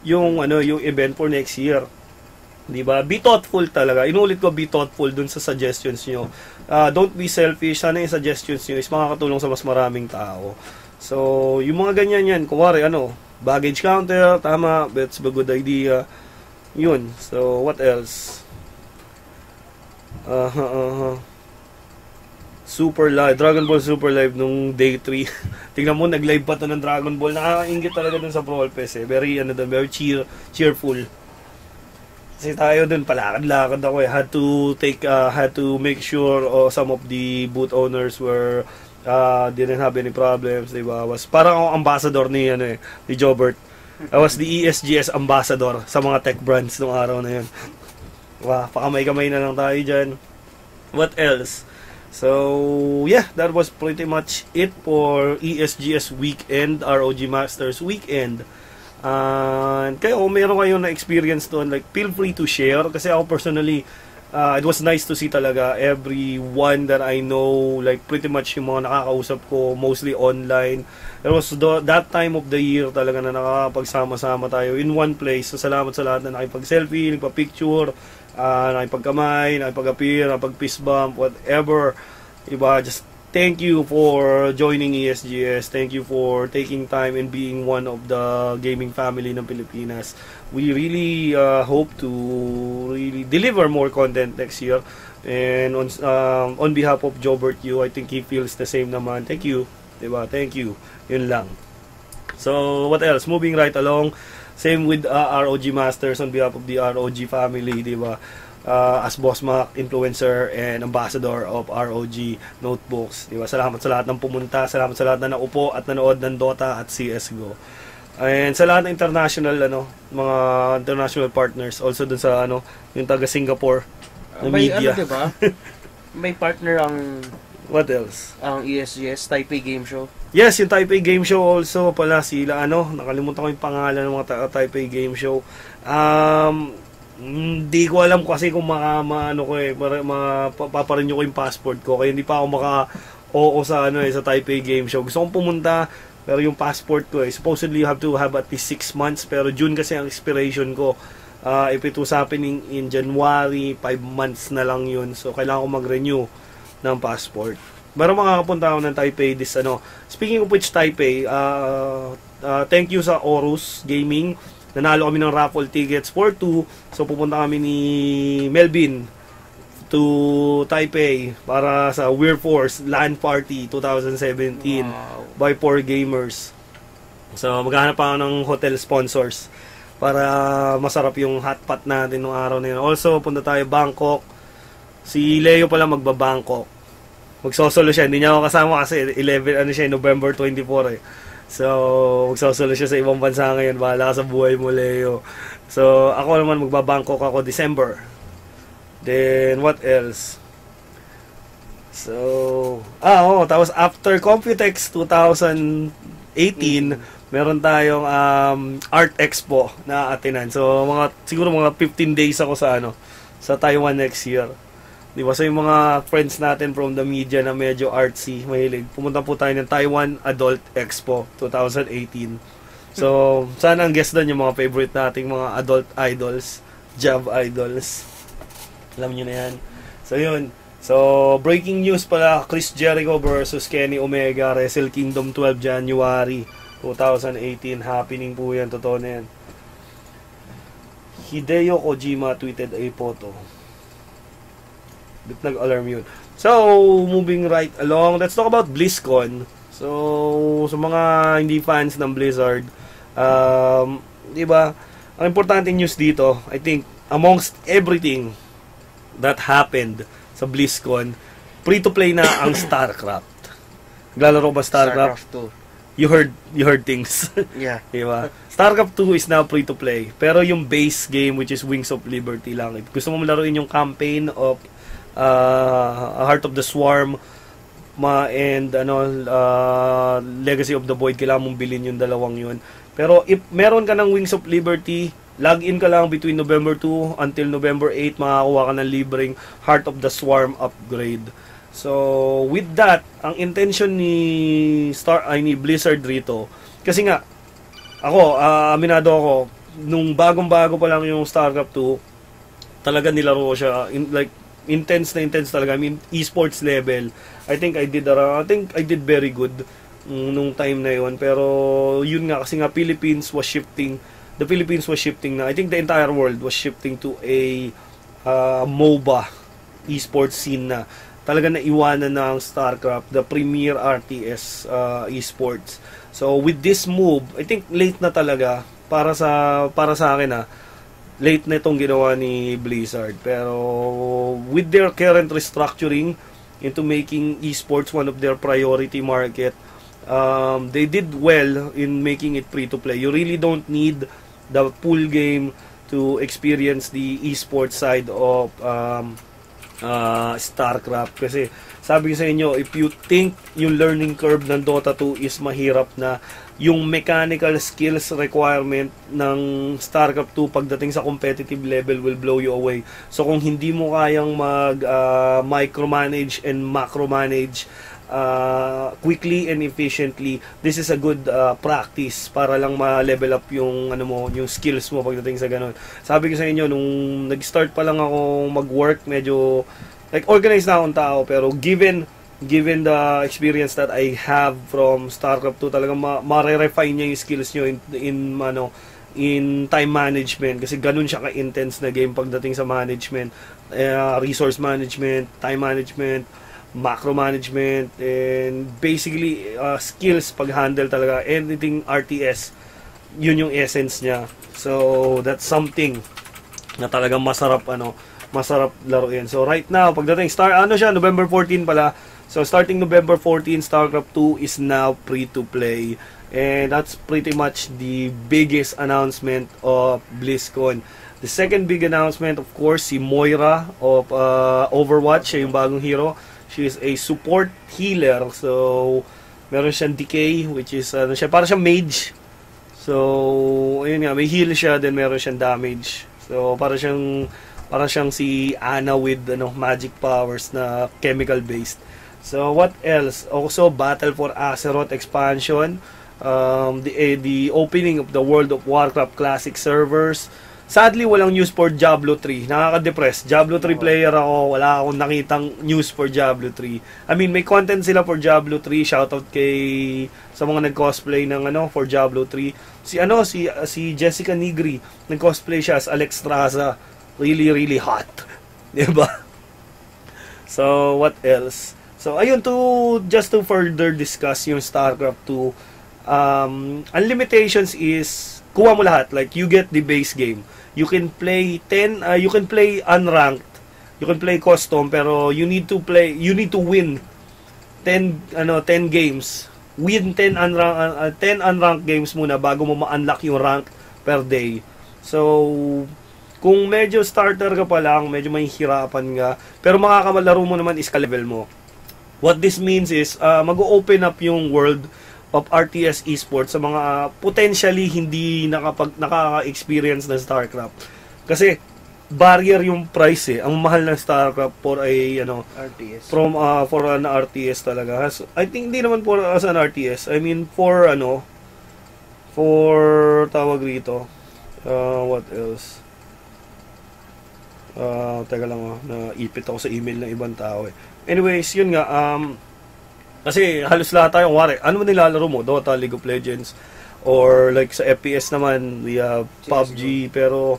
yung, ano, yung event for next year. Di ba? Be thoughtful talaga. Inulit ko, be thoughtful dun sa suggestions nyo. Ah, don't be selfish. Sana yung suggestions nyo is makakatulong sa mas maraming tao. So, yung mga ganyan yan, kuwari, ano, baggage counter, tama, that's a good idea. Yun. So, what else? Uh, uh, Super Live, Dragon Ball Super Live nung day 3. Tingnan mo, nag-live pa to ng Dragon Ball. Nakakaingit talaga dun sa Brawl Fest eh. Very, ano dun, very cheer, cheerful. Kasi tayo dun, palakad-lakad ako eh. Had to take, uh, had to make sure oh, some of the booth owners were, uh, didn't have any problems, di? Was parang ako ambassador ni, ano eh, ni Jobert. I was the ESGS ambassador sa mga tech brands nung araw na yun. Wow, pakamay-kamay na lang tayo dyan. What else? So, yeah, that was pretty much it for ESGS weekend, ROG Masters weekend. And kayo, kung meron kayo na experience doon, like, feel free to share. Kasi ako personally, uh, it was nice to see talaga everyone that I know, like, pretty much yung mga nakakausap ko, mostly online. It was the, that time of the year talaga na nakakapagsama-sama tayo in one place. So, salamat sa lahat na nakipag-selfie, nagpa-picture, uh, nakipag-kamay, nakipag-appear, nakipag-fist bump, whatever. Iba, just thank you for joining ESGS. Thank you for taking time and being one of the gaming family ng Pilipinas. We really uh, hope to really deliver more content next year. And on um, on behalf of Jobert Yu, I think he feels the same naman. Thank you. Diba? Thank you. Yun lang. So, what else? Moving right along. Same with uh, ROG Masters on behalf of the ROG family, di ba? Uh, as Boss Mac, influencer and ambassador of ROG Notebooks. Di ba? Salamat sa lahat ng pumunta, salamat sa lahat na naupo at nanood ng Dota at CSGO. And sa lahat ng international ano, mga international partners also dun sa ano, yung taga Singapore na may media. ano, diba? may partner ang What else? ang ESGS Taipei Game Show. Yes, yung Taipei Game Show also pala sila ano, nakalimutan ko yung pangalan ng mga ta- Taipei Game Show. Um hindi ko alam kasi kung maka maano ko eh, para mapaparenew ko yung passport ko kaya hindi pa ako maka oo sa ano eh sa Taipei Game Show. Gusto kong pumunta pero yung passport ko eh supposedly you have to have at least 6 months pero June kasi ang expiration ko. Uh, if it was happening in January, 5 months na lang yun. So kailangan ko mag-renew ng passport. Pero makakapunta ako ng Taipei this ano. Speaking of which Taipei, uh, uh, thank you sa Orus Gaming. Nanalo kami ng raffle tickets for two. So pupunta kami ni Melvin to Taipei para sa Weird Force LAN Party 2017 Wow. by 4 gamers. So maghahanap pa ako ng hotel sponsors para masarap yung hotpot natin nung araw na yun. Also, punta tayo Bangkok. Si Leo pala magba-Bangkok. Magsosolo siya. Hindi niya ako kasama kasi 11, ano siya, November 24 eh. So, magsosolo siya sa ibang bansa ngayon. Bahala ka sa buhay mo, Leo. So, ako naman magba-Bangkok ako December. Then, what else? So, ah, oh, tapos after Computex 2018, meron tayong um, Art Expo na atinan. So, mga, siguro mga 15 days ako sa, ano, sa Taiwan next year. Di ba? So, yung mga friends natin from the media na medyo artsy, mahilig, pumunta po tayo ng Taiwan Adult Expo 2018. So, sana ang guest doon yung mga favorite nating mga adult idols, job idols. Alam nyo na yan. So, yun. So, breaking news pala, Chris Jericho versus Kenny Omega, Wrestle Kingdom 12 January 2018. Happening po yan, totoo na yan. Hideo Kojima tweeted a photo. Bit nag-alarm yun. So, moving right along, let's talk about BlizzCon. So, sa mga hindi fans ng Blizzard, um, di ba, ang importante news dito, I think, amongst everything that happened sa BlizzCon, free-to-play na ang StarCraft. Naglalaro ba StarCraft? StarCraft You heard, you heard things. 2. Yeah. Di ba? StarCraft 2 is now free to play. Pero yung base game which is Wings of Liberty lang. If gusto mo laruin yung campaign of uh, Heart of the Swarm ma and ano uh, Legacy of the Void kailangan mong bilhin yung dalawang yun. Pero if meron ka ng Wings of Liberty, log in ka lang between November 2 until November 8 makakuha ka ng libreng Heart of the Swarm upgrade. So, with that, ang intention ni Star ay ni Blizzard rito kasi nga ako, ah, aminado ako nung bagong-bago pa lang yung StarCraft 2, talaga nilaro ko siya in, like intense na intense talaga. I mean, esports level. I think I did around, I think I did very good mm, nung time na yon pero yun nga kasi nga Philippines was shifting the Philippines was shifting na I think the entire world was shifting to a uh, MOBA esports scene na talaga na iwanan ng StarCraft, the premier RTS uh, esports. So with this move, I think late na talaga para sa para sa akin ah. Late na itong ginawa ni Blizzard. Pero with their current restructuring into making esports one of their priority market, um, they did well in making it free to play. You really don't need the full game to experience the esports side of um, uh, StarCraft kasi sabi ko sa inyo if you think yung learning curve ng Dota 2 is mahirap na yung mechanical skills requirement ng StarCraft 2 pagdating sa competitive level will blow you away. So kung hindi mo kayang mag uh, micromanage and macromanage uh, quickly and efficiently, this is a good uh, practice para lang ma-level up yung ano mo, yung skills mo pagdating sa ganun. Sabi ko sa inyo nung nag-start pa lang ako mag-work, medyo like organized na akong tao pero given given the experience that I have from StarCraft 2 talagang ma- ma-refine niya yung skills niyo in, in ano in time management. Kasi ganun siya ka-intense na game pagdating sa management. Uh, resource management time management macro management and basically uh, skills pag-handle talaga. Anything RTS yun yung essence niya. So that's something na talagang masarap ano masarap laruin. So right now pagdating start ano siya November 14 pala so starting November 14 StarCraft 2 is now free to play and that's pretty much the biggest announcement of BlizzCon the second big announcement of course si Moira of uh, Overwatch siya yung bagong hero She is a support healer. So, meron siyang decay, which is, ano siya, para siyang mage. So, ayun nga, may heal siya, then meron siyang damage. So, para siyang, para siyang si Ana with, ano, magic powers na chemical based. So, what else? Also, Battle for Azeroth expansion. Um, the, eh, the opening of the World of Warcraft Classic servers. Sadly, walang news for Diablo 3. Nakaka-depress. Diablo 3 player ako. Wala akong nakitang news for Diablo 3. I mean, may content sila for Diablo 3. Shoutout kay sa mga nag-cosplay ng ano for Diablo 3. Si ano si si Jessica Nigri, nag-cosplay siya as Alex Traza. Really really hot. 'Di ba? So, what else? So, ayun to just to further discuss yung StarCraft 2 um, ang limitations is kuha mo lahat. Like you get the base game. You can play 10 uh, you can play unranked. You can play custom pero you need to play you need to win 10 ano 10 games. Win 10 unranked uh, 10 unranked games muna bago mo ma-unlock yung rank per day. So kung medyo starter ka pa lang medyo mahihirapan nga pero makakamalaro mo naman is ka-level mo what this means is uh, mag-open up yung world of RTS esports sa mga potentially hindi nakapag nakaka-experience ng StarCraft. Kasi barrier yung price eh. Ang mahal ng StarCraft for a ano RTS. from uh, for an RTS talaga. Has, I think hindi naman for as an RTS. I mean for ano for tawag rito. Uh, what else? Uh, teka lang oh, naipit ako sa email ng ibang tao eh. Anyways, yun nga um kasi halos lahat tayo, wari, ano nilalaro mo? Dota, League of Legends, or like sa FPS naman, we have PUBG, pero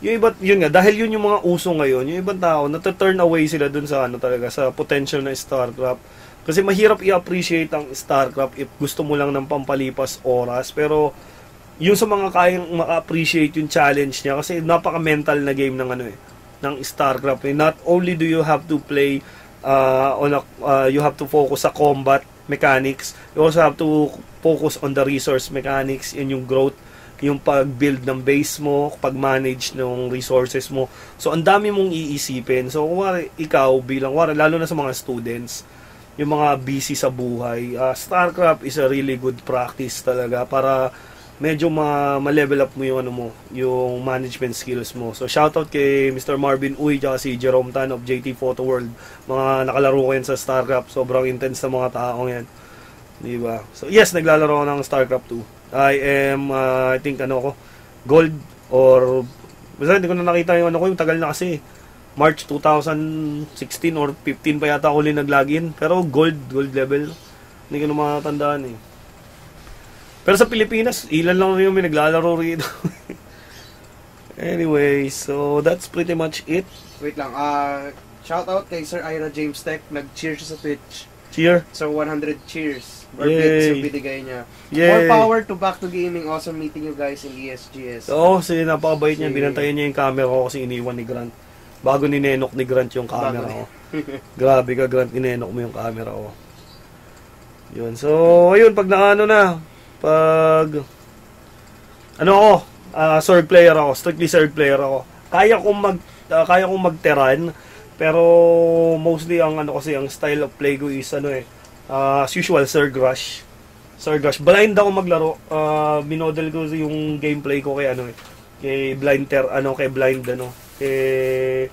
yung iba, yun nga, dahil yun yung mga uso ngayon, yung ibang tao, nata-turn away sila dun sa ano talaga, sa potential na StarCraft. Kasi mahirap i-appreciate ang StarCraft if gusto mo lang ng pampalipas oras. Pero, yung sa mga kayang ma-appreciate yung challenge niya, kasi napaka-mental na game ng ano eh, ng StarCraft. Eh. Not only do you have to play uh, on a, uh, you have to focus sa combat mechanics, you also have to focus on the resource mechanics, yun yung growth yung pag-build ng base mo, pag-manage ng resources mo. So, ang dami mong iisipin. So, kung wari, ikaw bilang, wari, lalo na sa mga students, yung mga busy sa buhay, uh, StarCraft is a really good practice talaga para medyo ma- ma-level up mo yung ano mo, yung management skills mo. So shoutout kay Mr. Marvin Uy at si Jerome Tan of JT Photo World. Mga nakalaro ko yan sa StarCraft. Sobrang intense na mga taong yan. Di ba? So yes, naglalaro ako ng StarCraft 2. I am, uh, I think, ano ko, gold or, basta hindi ko na nakita yung ano ko, yung tagal na kasi. March 2016 or 15 pa yata ako ulit nag-login. Pero gold, gold level. Hindi ko na matandaan eh. Pero sa Pilipinas, ilan lang yung may naglalaro rito. anyway, so that's pretty much it. Wait lang, ah, shout out kay Sir Ira James Tech, nag-cheer siya sa Twitch. Cheer. So 100 cheers. Or Yay. bits yung binigay niya. Yay. More power to Back to Gaming. Awesome meeting you guys in ESGS. Oo, kasi napakabait niya. Si- Binantayan niya yung camera ko kasi iniwan ni Grant. Bago ninenok ni Grant yung camera ko. Grabe ka, Grant. Inenok mo yung camera ko. Yun. So, ayun. Pag naano na, pag... Ano ako? ah sword player ako. Strictly sword player ako. Kaya kong mag... ah, kaya kong magteran. Pero, mostly ang ano kasi, ang style of play ko is ano eh, ah, as usual, Surge Rush. Surge Rush. Blind ako maglaro. Ah, minodel ko yung gameplay ko kay ano eh, kay Blind Ter, ano, kay Blind, ano, kay,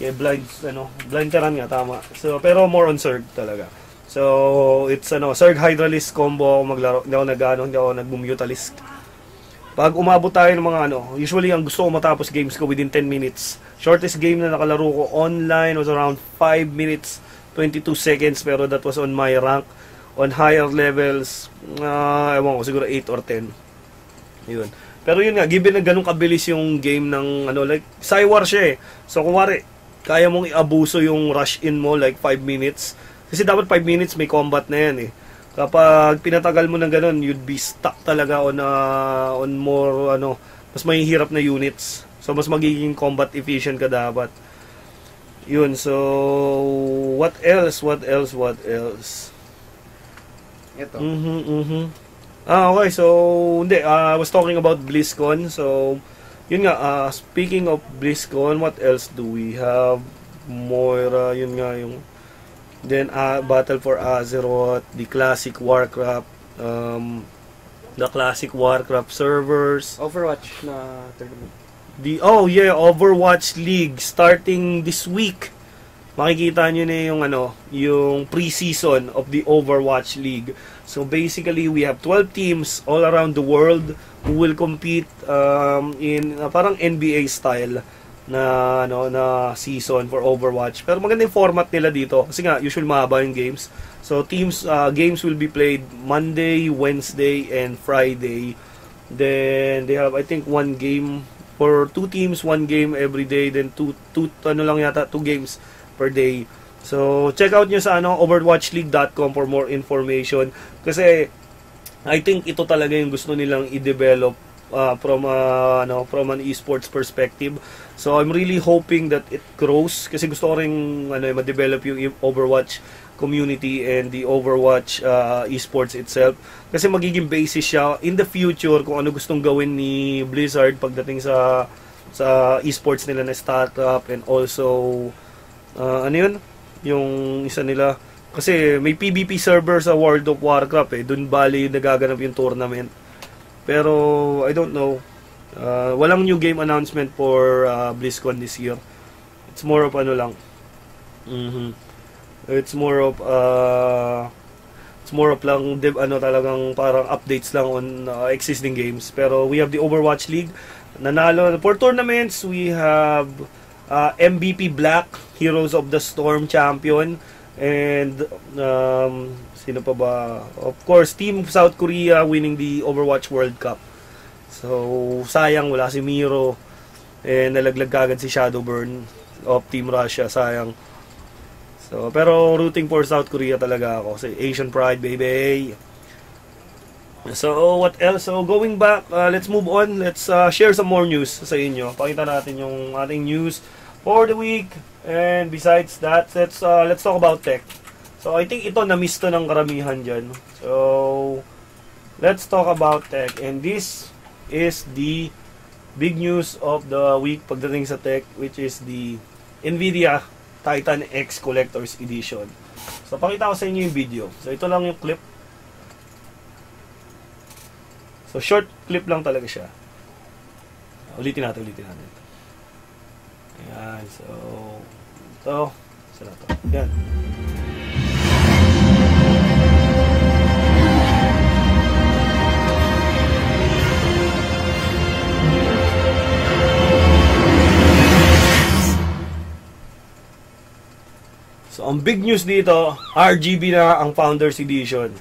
kay Blind, ano, Blind Teran nga, tama. So, pero more on Surge talaga. So, it's ano, Surge Hydralisk combo ako maglaro. Hindi ako nag, ano, hindi ako nag-mutalisk. Pag umabot tayo ng mga ano, usually ang gusto ko matapos games ko within 10 minutes. Shortest game na nakalaro ko online was around 5 minutes 22 seconds pero that was on my rank. On higher levels, uh, ewan ko, siguro 8 or 10. Yun. Pero yun nga, given na ganun kabilis yung game ng ano, like, Cywar siya eh. So, kung wari, kaya mong iabuso yung rush in mo like 5 minutes. Kasi dapat 5 minutes may combat na yan eh. Kapag pinatagal mo ng ganun, you'd be stuck talaga on uh, on more ano, mas mahihirap na units. So mas magiging combat efficient ka dapat. Yun, so what else? What else? What else? Ito. Mhm, mhm. Ah, okay. So, hindi. ah, I was talking about BlizzCon. So, yun nga. ah, speaking of BlizzCon, what else do we have? Moira, yun nga yung... Then, uh, Battle for Azeroth, the classic Warcraft, um, the classic Warcraft servers. Overwatch na tournament. The oh yeah, Overwatch League starting this week. Makikita nyo na yung ano, yung pre-season of the Overwatch League. So basically, we have 12 teams all around the world who will compete um, in uh, parang NBA style na ano na season for Overwatch. Pero maganda yung format nila dito kasi nga usually mahaba yung games. So teams uh, games will be played Monday, Wednesday and Friday. Then they have I think one game for two teams, one game every day, then two two ano lang yata, two games per day. So check out nyo sa ano overwatchleague.com for more information kasi I think ito talaga yung gusto nilang i-develop uh, from uh, ano from an esports perspective. So I'm really hoping that it grows kasi gusto ko ring ano ma-develop yung Overwatch community and the Overwatch uh, esports itself. Kasi magiging basis siya in the future kung ano gustong gawin ni Blizzard pagdating sa sa esports nila na startup and also uh, ano yun? Yung isa nila. Kasi may PvP server sa World of Warcraft eh. Dun bali nagaganap yung tournament. Pero I don't know uh, walang new game announcement for uh, BlizzCon this year it's more of ano lang mhm It's more of uh, it's more of lang dev, ano talagang parang updates lang on uh, existing games. Pero we have the Overwatch League. Nanalo for tournaments, we have uh, MVP Black, Heroes of the Storm champion and um, sino pa ba? Of course, Team South Korea winning the Overwatch World Cup. So, sayang wala si Miro. Eh, nalaglag kagad si Shadowburn of Team Russia, sayang. So, pero rooting for South Korea talaga ako. Sa Asian Pride, baby. So, what else? So, going back, uh, let's move on. Let's uh, share some more news sa inyo. Pakita natin yung ating news for the week. And besides that, let's uh, let's talk about tech. So, I think ito na-miss to ng karamihan dyan. So, let's talk about tech. And this is the big news of the week pagdating sa tech, which is the NVIDIA Titan X Collector's Edition. So, pakita ko sa inyo yung video. So, ito lang yung clip. So, short clip lang talaga siya. Ulitin natin, ulitin natin. Ayan, so, ito, isa na So, ang big news dito, RGB na ang Founders Edition.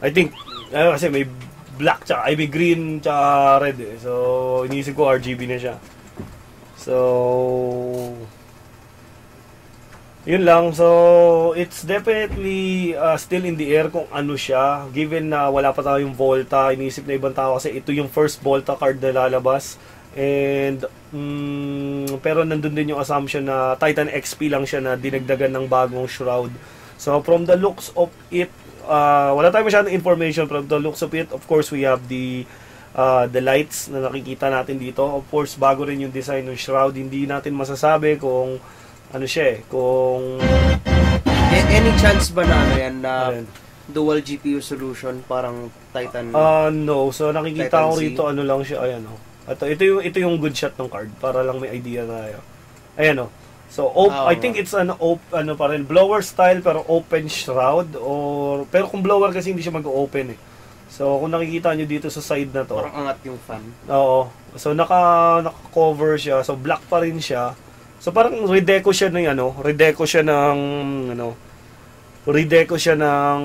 I think, eh, kasi may black, tsaka, ay may green, tsaka red eh. So, iniisip ko RGB na siya. So, yun lang. So, it's definitely uh, still in the air kung ano siya. Given na wala pa tayong Volta, iniisip na ibang tao kasi ito yung first Volta card na lalabas. And, mm, pero nandun din yung assumption na Titan XP lang siya na dinagdagan ng bagong shroud. So, from the looks of it, uh, wala tayong masyadong information from the looks of it. Of course, we have the uh, the lights na nakikita natin dito. Of course, bago rin yung design ng shroud. Hindi natin masasabi kung ano siya eh, kung A- any chance ba na ano yan na Ayan. dual GPU solution parang Titan? Uh, no. So nakikita Titan ko rito ano lang siya, ayan oh. Ito, ito yung ito yung good shot ng card para lang may idea tayo. Ayan oh. So op, Ah, I think it's an op, ano pa rin blower style pero open shroud or pero kung blower kasi hindi siya mag-open eh. So kung nakikita nyo dito sa side na to, parang angat yung fan. Oo. So naka naka-cover siya. So black pa rin siya. So parang redeco siya ng ano, redeco siya ng ano, redeco siya ng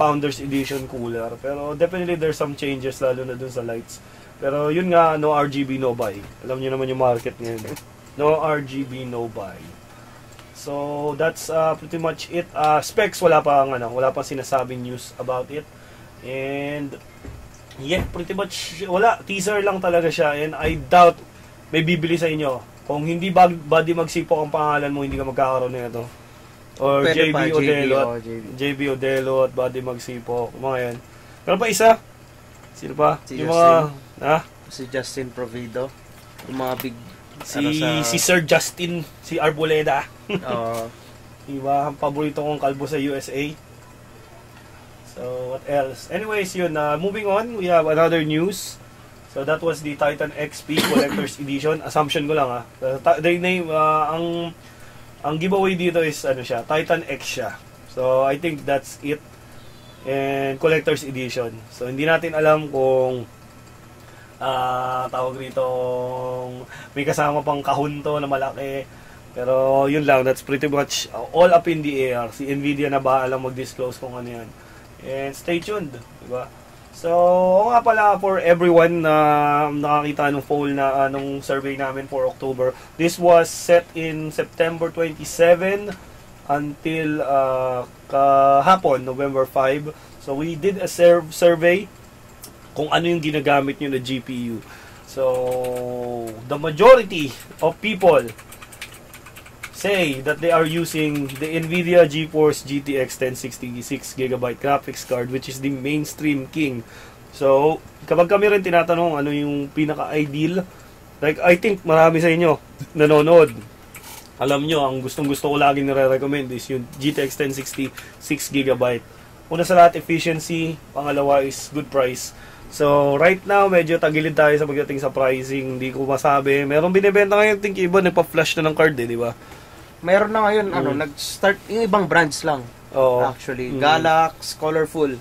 Founders Edition cooler. Pero definitely there's some changes lalo na dun sa lights. Pero yun nga, no RGB, no buy. Alam niyo naman yung market ngayon. No RGB, no buy. So that's uh, pretty much it. Uh, specs wala pa ano, wala pa sinasabing news about it. And yeah, pretty much wala. Teaser lang talaga siya and I doubt may bibili sa inyo. Kung hindi body magsipok ang pangalan mo, hindi ka magkakaroon nito. Or Pwede JB pa, JB, Odelo, oh, at, JB. JB Odelo at body magsipok, mga yan. Pero pa isa, sino pa? Si yung mga, Justin. ha? Si Justin Provido. Yung mga big Si, ano sa- si Sir Justin, si Arboleda. uh, Diba? Ang paborito kong kalbo sa USA. So, what else? Anyways, yun. Uh, moving on, we have another news. So, that was the Titan XP Collector's Edition. Assumption ko lang ah. Uh, the name, uh, ang ang giveaway dito is ano siya, Titan X siya. So, I think that's it. And Collector's Edition. So, hindi natin alam kung ah tawag rito may kasama pang kahon to na malaki pero yun lang that's pretty much uh, all up in the air si Nvidia na bahala mag-disclose kung ano yan and stay tuned diba so nga pala for everyone na nakakita ng poll na anong survey namin for October this was set in September 27 until uh, kahapon November 5 so we did a serv- survey kung ano yung ginagamit nyo na GPU. So, the majority of people say that they are using the NVIDIA GeForce GTX 1066 GB graphics card which is the mainstream king. So, kapag kami rin tinatanong ano yung pinaka-ideal, like I think marami sa inyo nanonood. Alam nyo, ang gustong gusto ko laging nare-recommend is yung GTX 1060 6GB. Una sa lahat, efficiency. Pangalawa is good price. So, right now, medyo tagilid tayo sa pagdating sa pricing. Hindi ko masabi. Meron binibenta ngayon, think iba, nagpa-flash na ng card eh, di ba? Meron na ngayon, ano, Mm. nag-start, yung ibang brands lang. Oo. Actually, Mm. Galax, Colorful.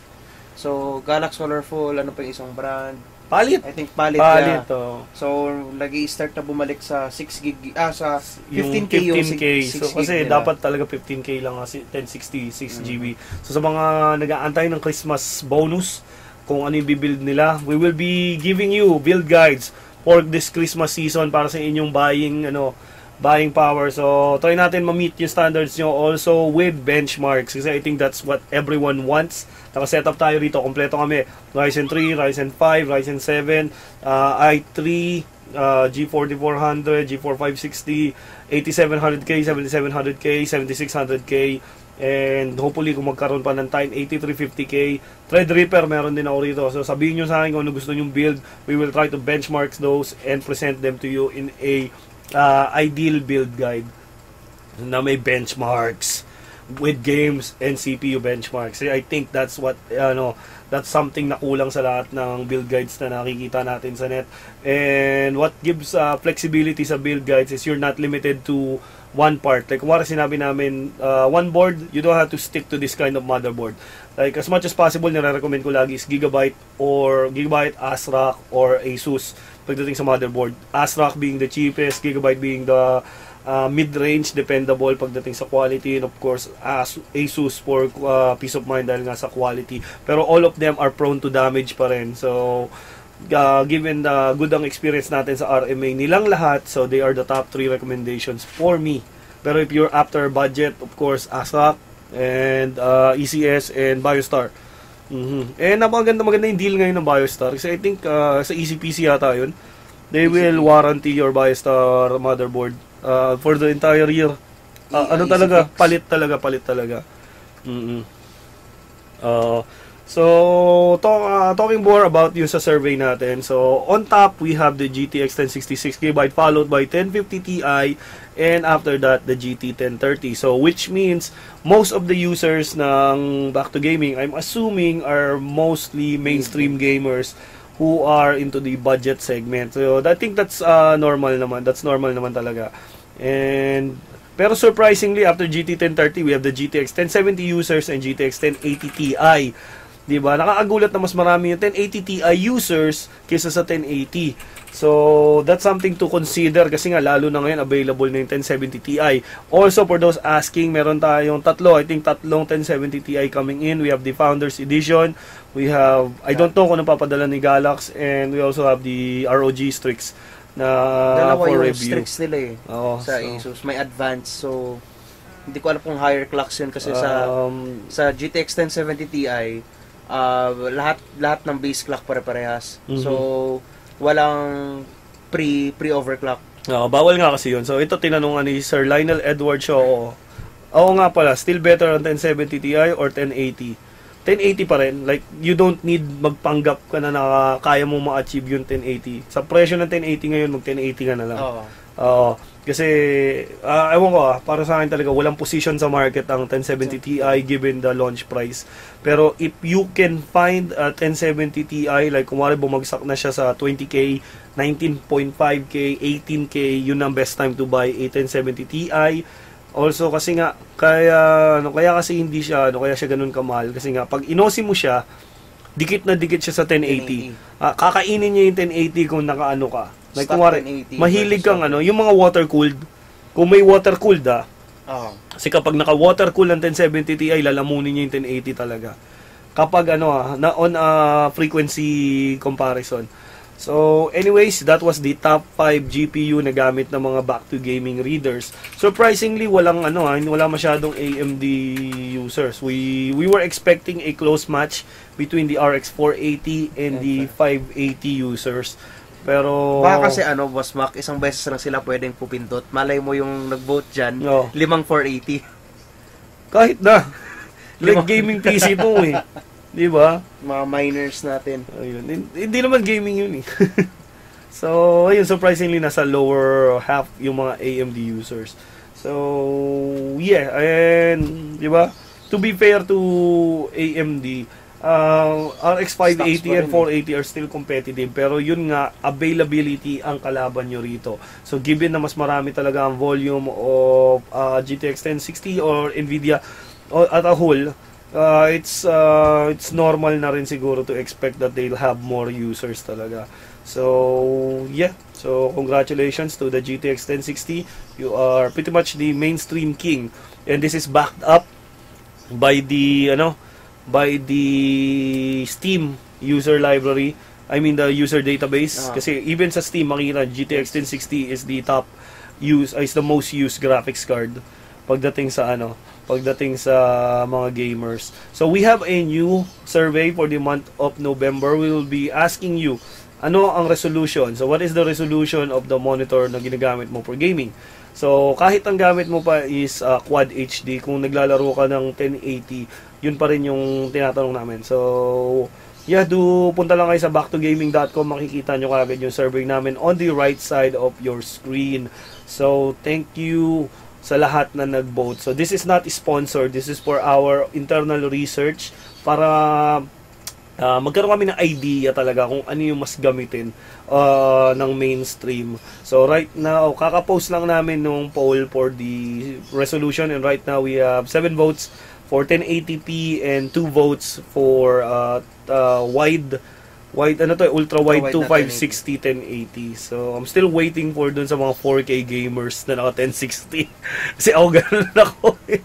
So, Galax, Colorful, ano pa yung isang brand? Palit. I think Palit. Palit, yeah. oh. So, nag-i-start na bumalik sa 6 gig, ah, sa Yung 15K yung 15K. 6 So, kasi dapat talaga 15K lang kasi 1066 Mm. GB. So, sa mga nag-aantay ng Christmas bonus, kung ano yung bibuild nila, we will be giving you build guides for this Christmas season para sa inyong buying ano buying power. So, try natin ma-meet yung standards nyo also with benchmarks kasi I think that's what everyone wants. Naka-set up tayo rito, kompleto kami. Ryzen 3, Ryzen 5, Ryzen 7, uh, i3, uh, G4400, G4560, 8700K, 7700K, 7600K, and hopefully kung magkaroon pa ng time 8350K Threadripper meron din ako rito so sabihin nyo sa akin kung ano gusto nyong build we will try to benchmark those and present them to you in a uh, ideal build guide na may benchmarks with games and CPU benchmarks. I think that's what ano that's something na kulang sa lahat ng build guides na nakikita natin sa net. And what gives uh, flexibility sa build guides is you're not limited to one part. Like kumara sinabi namin, uh, one board, you don't have to stick to this kind of motherboard. Like as much as possible, nire-recommend ko lagi is Gigabyte or Gigabyte, ASRock or Asus pagdating sa motherboard. ASRock being the cheapest, Gigabyte being the uh, mid-range, dependable pagdating sa quality, and of course, As Asus for uh, peace of mind dahil nga sa quality. Pero all of them are prone to damage pa rin. So, uh, given the good ang experience natin sa RMA nilang lahat, so they are the top 3 recommendations for me. Pero if you're after budget, of course, ASRock and uh, ECS and Biostar. Mm-hmm. And napakaganda maganda yung deal ngayon ng Biostar kasi I think uh, sa ECPC yata yun. They will warranty your Biostar motherboard uh, for the entire year. Uh, ano Easy talaga, palit talaga, palit talaga. mm Uh, so, talk, uh, talking more about yung sa survey natin. So, on top, we have the GTX 1066 GB followed by 1050 Ti and after that, the GT 1030. So, which means most of the users ng Back to Gaming, I'm assuming, are mostly mainstream gamers who are into the budget segment. So, I think that's uh, normal naman. That's normal naman talaga. And pero surprisingly, after GT 1030, we have the GTX 1070 users and GTX 1080 Ti. 'Di ba? Nakakagulat na mas marami yung 1080 Ti users kaysa sa 1080. So, that's something to consider kasi nga lalo na ngayon available na yung 1070 Ti. Also, for those asking, meron tayong tatlo. I think tatlong 1070 Ti coming in. We have the Founders Edition. We have, I don't know kung ano papadala ni Galax. And we also have the ROG Strix na Dalawa for yung review. Strix nila eh. Oo, sa so- Asus. May advanced. So, hindi ko alam kung higher clocks yun kasi sa Um, sa GTX 1070 Ti, uh, lahat lahat ng base clock pare-parehas. Mhm. So, walang pre pre overclock. Oo, bawal nga kasi yun. So, ito tinanong ni Sir Lionel Edward Shaw. Oo. Nga pala, still better on 1070 Ti or 1080? 1080 pa rin. Like, you don't need magpanggap ka na na kaya mo ma-achieve yung 1080. Sa presyo ng 1080 ngayon, mag 1080 ka na lang. Oo. Oo. Kasi, ah, ewan ko ah, para sa akin talaga, walang position sa market ang 1070 Ti given the launch price. Pero if you can find a 1070 Ti, like kumari bumagsak na siya sa 20k, 19.5k, 18k, yun ang best time to buy a 1070 Ti. Also kasi nga kaya ano kaya kasi hindi siya ano kaya siya ganun kamahal kasi nga pag inosi mo siya dikit na dikit siya sa 1080. Ah, kakainin niya yung 1080 kung nakaano ka. Like Stock kumari, 1080 mahilig kang ano, yung mga water cooled. Kung may water cooled ah, Oo. kasi kapag naka water cool ang 1070 Ti, lalamunin niya yung 1080 talaga. Kapag ano ah, na on a frequency comparison. So, anyways, that was the top 5 GPU na gamit ng mga back to gaming readers. Surprisingly, walang ano ah, wala masyadong AMD users. We we were expecting a close match between the RX 480 and the 580 users. Pero Baka kasi ano, Boss Mac, isang beses lang sila pwedeng pupindot. Malay mo yung nag-vote dyan, Oo. limang 480. kahit na like gaming PC to eh. 'Di ba? Mga miners natin. Ayun. Hin- Hindi naman gaming yun eh. so, ayun, surprisingly, nasa lower half yung mga AMD users. So, yeah, and, di ba? To be fair to AMD, uh, RX 580 and Stocks pa 480 are still competitive, pero yun nga, availability ang kalaban nyo rito. So, given na mas marami talaga ang volume of uh, GTX 1060 or NVIDIA o- at a whole, uh, it's uh, it's normal na rin siguro to expect that they'll have more users talaga. So, yeah. So, congratulations to the GTX 1060. You are pretty much the mainstream king. And this is backed up by the, ano, by the Steam user library. I mean the user database Ah. kasi even sa Steam makita GTX 1060 is the top use is the most used graphics card pagdating sa ano pagdating sa mga gamers. So we have a new survey for the month of November. We will be asking you ano ang resolution. So what is the resolution of the monitor na ginagamit mo for gaming? So kahit ang gamit mo pa is uh, Quad HD, kung naglalaro ka ng 1080, yun pa rin yung tinatanong namin. So yeah, do punta lang kayo sa backtogaming.com, makikita nyo kagad yung survey namin on the right side of your screen. So thank you sa lahat na nag-vote. So this is not sponsored, this is for our internal research para ah, magkaroon kami ng idea talaga kung ano yung mas gamitin ah, ng mainstream. So right now, kaka-post lang namin nung poll for the resolution and right now we have 7 votes for 1080p and 2 votes for uh, uh, wide wide ano to ultra wide Ultra wide na 2560 1080 so I'm still waiting for dun sa mga 4K gamers na naka 1060 kasi ako ganun ako eh.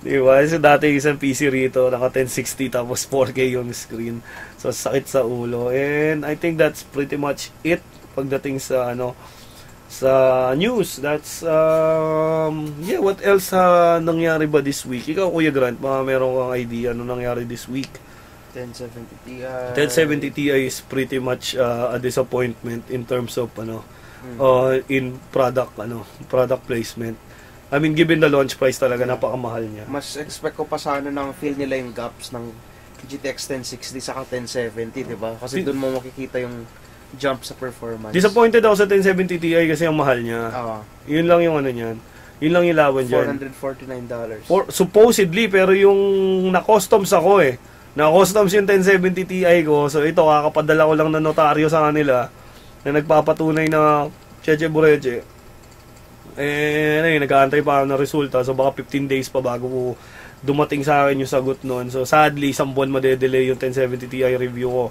Di ba? So, dati isang PC rito, naka 1060 tapos 4K yung screen. So, sakit sa ulo. And I think that's pretty much it pagdating sa ano sa news. That's um yeah, what else ha nangyari ba this week? Ikaw Kuya Grant, baka meron kang idea ano nangyari this week. 1070 Ti. 1070 Ti is pretty much uh, a disappointment in terms of ano Mm. uh, in product ano product placement. I mean given the launch price talaga napakamahal niya. Mas expect ko pa sana nang feel nila yung gaps ng GTX 1060 saka 1070, di ba? Kasi doon mo makikita yung jump sa performance. Disappointed ako sa 1070 Ti kasi ang mahal niya. Ah, Yun lang yung ano niyan. Yun lang yung laban dyan. $449. For, supposedly, pero yung na-customs ako eh. Na-customs yung 1070 Ti ko. So ito, kakapadala ko lang na notaryo sa kanila na nagpapatunay na Cheche Bureche. Eh, ayun, nag-aantay pa ng resulta. So baka 15 days pa bago ko dumating sa akin yung sagot noon. So sadly, isang buwan madedelay yung 1070 Ti review ko.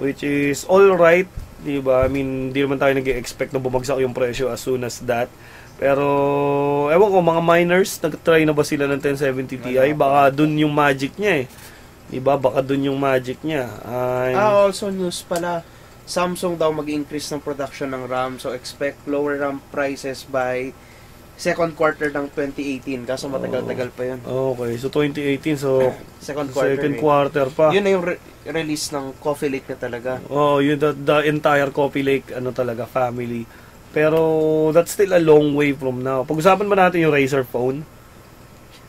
Which is alright, di ba? I mean, di naman tayo nag-expect na bumagsak yung presyo as soon as that. Pero, ewan ko, mga miners, nag-try na ba sila ng 1070 Ti? Baka dun yung magic niya eh. Diba? Baka dun yung magic niya. Ay, Ah, also news pala. Samsung daw mag-increase ng production ng RAM. So, expect lower RAM prices by second quarter ng 2018. Kaso matagal-tagal pa yun. Okay, so 2018, so Second quarter. second eh. quarter pa. Yun na yung re- release ng Coffee Lake na talaga. Oh, yun the, the entire Coffee Lake ano talaga family. Pero that's still a long way from now. Pag-usapan ba natin yung Razer phone?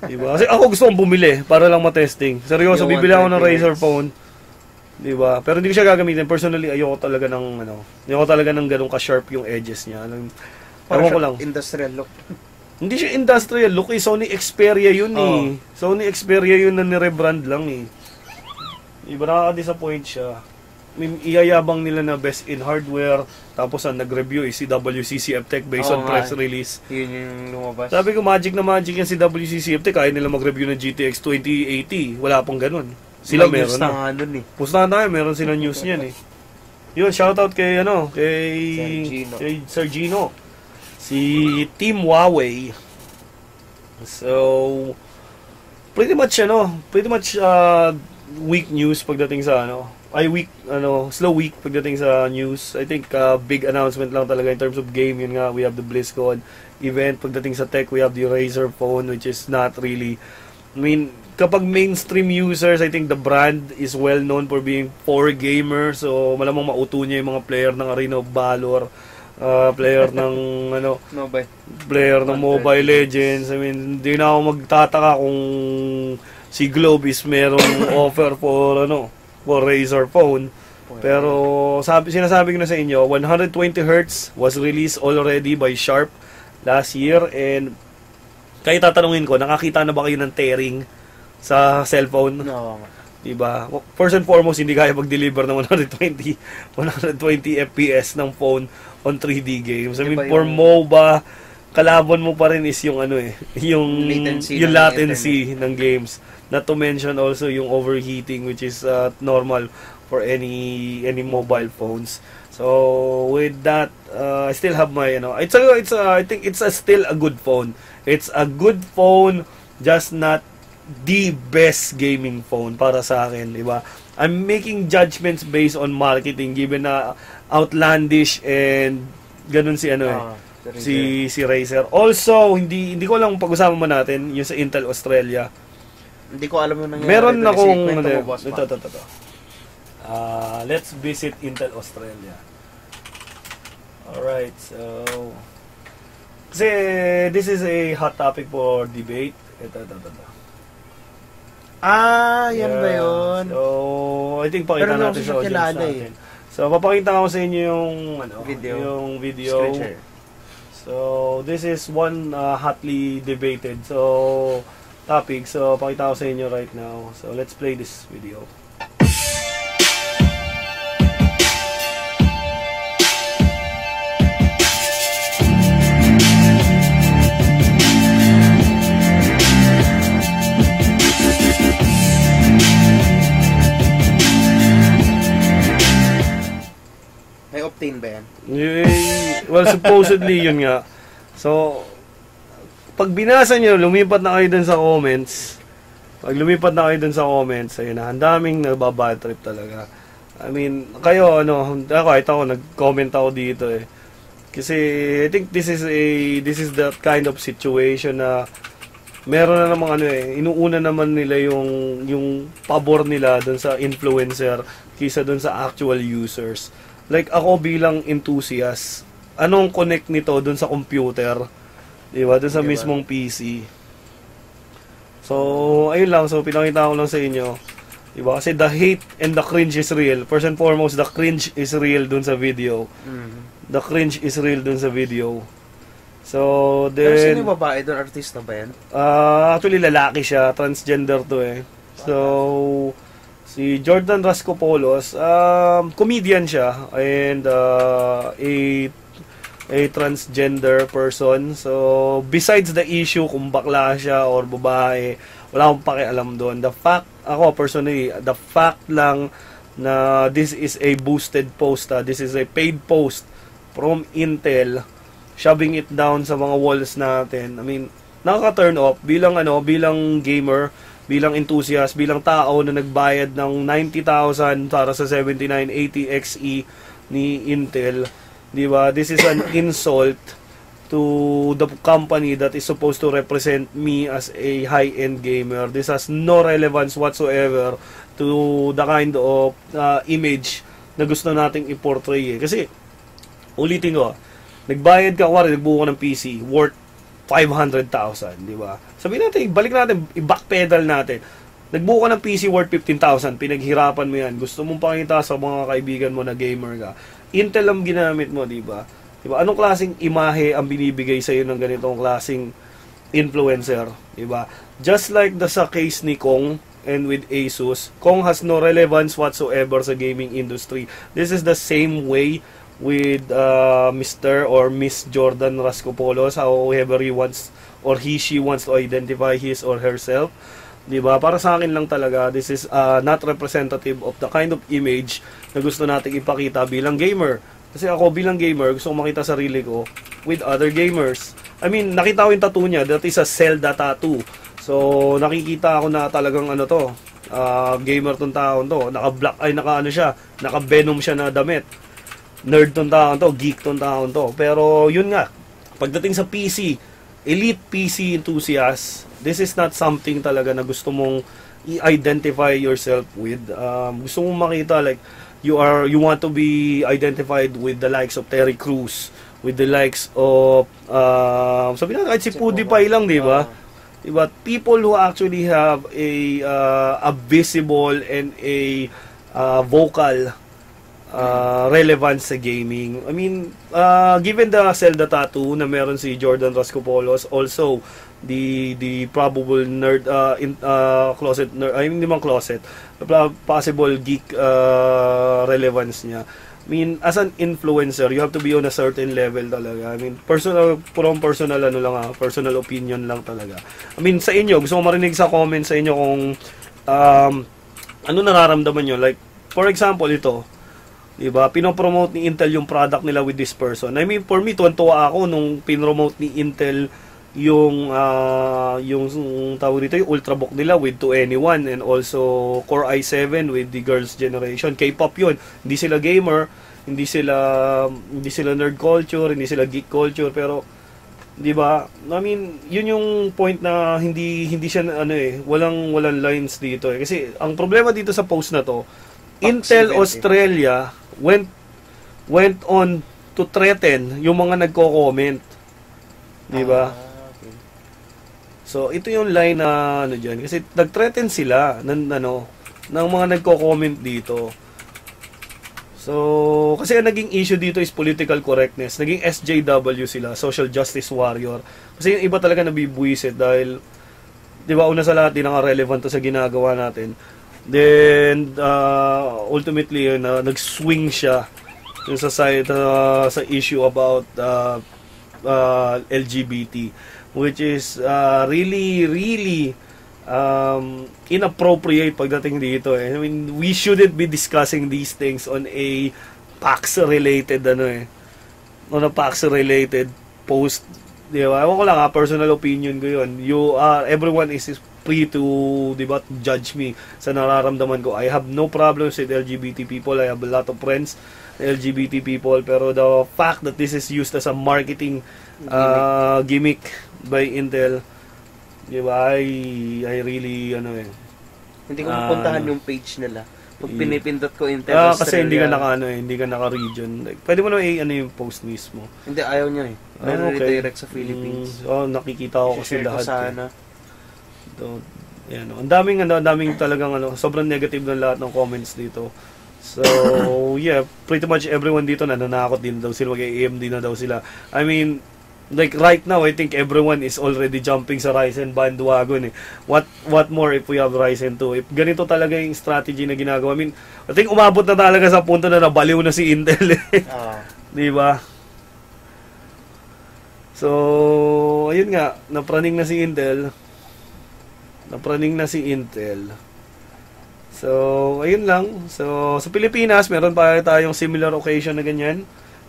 Diba? Kasi ako gusto kong bumili para lang ma-testing. Seryoso, Yung bibili ako ng 120 Razer phone. Diba? Pero hindi ko siya gagamitin. Personally, ayoko talaga ng ano, ayoko talaga ng ganun ka-sharp yung edges niya. Alam, Para ko lang. industrial look. Hindi siya industrial look eh. Sony Xperia yun eh. Oo. Sony Xperia yun na nirebrand lang eh. Iba nakaka-disappoint siya. Iyayabang nila na best in hardware. Tapos ang nag-review is si WCCF Tech based Oo on nga press eh. release. Yun yung lumabas. Sabi ko, magic na magic yan si WCCF Tech. Kaya nila mag-review ng GTX 2080. Wala pang ganun. Sila May meron na. na nga nun eh. Pustahan tayo, meron sila news niyan eh. Yun, shoutout kay ano, kay Sir Gino. kay Sir Gino. Si Team Huawei. So pretty much ano, pretty much uh, weak news pagdating sa ano, ay week ano, slow week pagdating sa news. I think uh, big announcement lang talaga in terms of game yun nga, we have the BlizzCon event pagdating sa tech, we have the Razer phone which is not really I mean, kapag mainstream users, I think the brand is well known for being for gamers. So, malamang mauto niya yung mga player ng Arena of Valor, uh, player ng ano, No ba? player ng Mobile Legends. I mean, hindi na ako magtataka kung si Globe is merong offer for ano, for Razer phone. Pero sabi sinasabi ko na sa inyo, 120 Hz was released already by Sharp last year and kayo tatanungin ko, nakakita na ba kayo ng tearing sa cellphone? No. Diba? First and foremost, hindi kaya mag-deliver ng 120 120 FPS ng phone on 3D games. I mean, for yung- MOBA, kalaban mo pa rin is yung ano eh, yung Latency yung ng latency ng games. Not to mention also yung overheating which is uh, normal for any any mobile phones. So with that, uh, I still have my you know, it's a, it's a, I think it's a, still a good phone. It's a good phone, just not the best gaming phone para sa akin, di ba? I'm making judgments based on marketing given na outlandish and ganun si ano eh. Ah, si si Razer. Also, hindi hindi ko lang pag-usapan mo natin yung sa Intel Australia. Hindi ko alam yung nangyayari. Meron Sige, kwento ano, ito, ito, ito, ito. Ah, let's visit Intel Australia. Alright, so kasi this is a hot topic for debate. Ito, ito, ito. ito. Ah, yan ba Yeah. yun? So, I think pakita Pero natin sa audience kilala eh. So, papakita ko sa inyo yung ano, Video. yung video. So, this is one uh, hotly debated so topic. So, pakita ko sa inyo right now. So, let's play this video. May Optane ba yan? Eh, Well, supposedly yun nga. So, pag binasa nyo, lumipat na kayo dun sa comments. Pag lumipat na kayo dun sa comments, ayun na, ang daming nagbabad trip talaga. I mean, kayo, ano, ako, ito ako, nag-comment ako dito eh. Kasi, I think this is a, this is the kind of situation na meron na namang ano eh, inuuna naman nila yung, yung pabor nila dun sa influencer kisa dun sa actual users. Like, ako bilang enthusiast, anong connect nito dun sa computer? Di ba? Dun sa Di ba? mismong PC. So, ayun lang. So, pinakita ko lang sa inyo. Di ba? Kasi the hate and the cringe is real. First and foremost, the cringe is real dun sa video. Mhm. The cringe is real dun sa video. So, Pero sino then... yung babae doon? Artista ba yan? Ah, actually, lalaki siya. Transgender to eh. So, si Jordan Rascopolos, um, comedian siya and uh, a a transgender person. So, besides the issue kung bakla siya or babae, wala akong pakialam doon. The fact, ako personally, the fact lang na this is a boosted post, ah, this is a paid post from Intel, shoving it down sa mga walls natin. I mean, nakaka-turn off bilang ano, bilang gamer, bilang enthusiast, bilang tao na nagbayad ng 90,000 para sa 7980 XE ni Intel. 'Di ba? This is an insult to the company that is supposed to represent me as a high-end gamer. This has no relevance whatsoever to the kind of uh, image na gusto nating i-portray eh. Kasi, ulitin ko, nagbayad ka, kuwari, nagbuo ka ng PC, worth 500,000, di ba? Sabihin natin, balik natin, i-backpedal natin. Nagbuo ka ng PC worth 15,000, pinaghirapan mo yan, gusto mong pakita sa mga kaibigan mo na gamer ka. Intel ang ginamit mo, di ba? Di ba? Anong klaseng imahe ang binibigay sa ng ganitong klaseng influencer, di ba? Just like the sa case ni Kong and with Asus, Kong has no relevance whatsoever sa gaming industry. This is the same way with uh, Mr. or Miss Jordan Rascopolos, however he wants or he, she wants to identify his or herself. 'Di ba? Para sa akin lang talaga, this is uh, not representative of the kind of image na gusto nating ipakita bilang gamer. Kasi ako bilang gamer, gusto ko makita sarili ko with other gamers. I mean, nakita ko yung tattoo niya, that is a Zelda tattoo. So, nakikita ako na talagang ano to, uh, gamer tong taon to. Naka-black, ay naka ano siya, naka-venom siya na damit. Nerd tong taon to, geek tong taon to. Pero, yun nga, pagdating sa PC, elite PC enthusiast, this is not something talaga na gusto mong i-identify yourself with. Um, gusto mong makita like you are you want to be identified with the likes of Terry Crews, with the likes of uh, sabi na kahit si PewDiePie lang, 'di ba? Diba? People who actually have a uh, a visible and a uh, vocal uh, relevance sa gaming. I mean, uh, given the Zelda tattoo na meron si Jordan Rascopolos, also the the probable nerd uh, in uh, closet nerd, I mean, hindi man closet, possible geek uh, relevance niya. I mean, as an influencer, you have to be on a certain level talaga. I mean, personal, purong personal ano lang ah, personal opinion lang talaga. I mean, sa inyo, gusto ko marinig sa comment sa inyo kung um, ano nararamdaman nyo. Like, for example, ito, di ba, pinopromote ni Intel yung product nila with this person. I mean, for me, tuwan-tuwa ako nung pinromote ni Intel yung ah, yung tawag dito yung ultrabook nila with to anyone and also Core i7 with the girls generation. K-pop yun. Hindi sila gamer hindi sila hindi sila nerd culture hindi sila geek culture pero 'di ba I mean yun yung point na hindi hindi siya ano eh walang walang lines dito eh. Kasi ang problema dito sa post na to Intel 70. Australia went went on to threaten yung mga nagko-comment 'di ba Ah, okay. So, ito yung line na ano dyan. Kasi nag-threaten sila ng, ano, ng mga nagko-comment dito. So, kasi ang naging issue dito is political correctness. Naging SJW sila, Social Justice Warrior. Kasi yung iba talaga nabibwisit dahil, di ba, una sa lahat, di naka-relevant to sa ginagawa natin. Then, uh, ultimately, yun, uh, nag-swing siya yung sa side, uh, sa issue about uh, uh, LGBT which is uh, really really um, inappropriate pagdating dito eh. I mean, we shouldn't be discussing these things on a PAX related ano eh. On a PAX related post. Di ba? Ewan lang ha, personal opinion ko yun. You are, everyone is free to, di ba, judge me sa nararamdaman ko. I have no problems with LGBT people. I have a lot of friends LGBT people pero the fact that this is used as a marketing uh, gimmick by Intel di ba I, I really ano eh Hindi ko Ah, mapuntahan ano. yung page nila. Pag pinipindot ko Intel ah, kasi hindi ka Australia, naka ano eh hindi ka naka region like, pwede mo na i ano yung post mismo Hindi, ayaw niya eh. Ah, okay. redirect sa Philippines. Mm, oh nakikita ko kasi Share ko lahat eh. Ito, yan, ang daming ano, ang daming talagang ano, sobrang negative ng lahat ng comments dito. So, yeah, pretty much everyone dito nananakot din daw sila, mag-AMD na daw sila. I mean, like right now, I think everyone is already jumping sa Ryzen bandwagon eh. What what more if we have Ryzen 2? If ganito talaga yung strategy na ginagawa, I mean, I think umabot na talaga sa punto na nabaliw na si Intel eh. Ah. Di ba? So, ayun nga, napraning na si Intel. Napraning na si Intel. So, ayun lang. So, sa Pilipinas, meron pa tayong similar occasion na ganyan.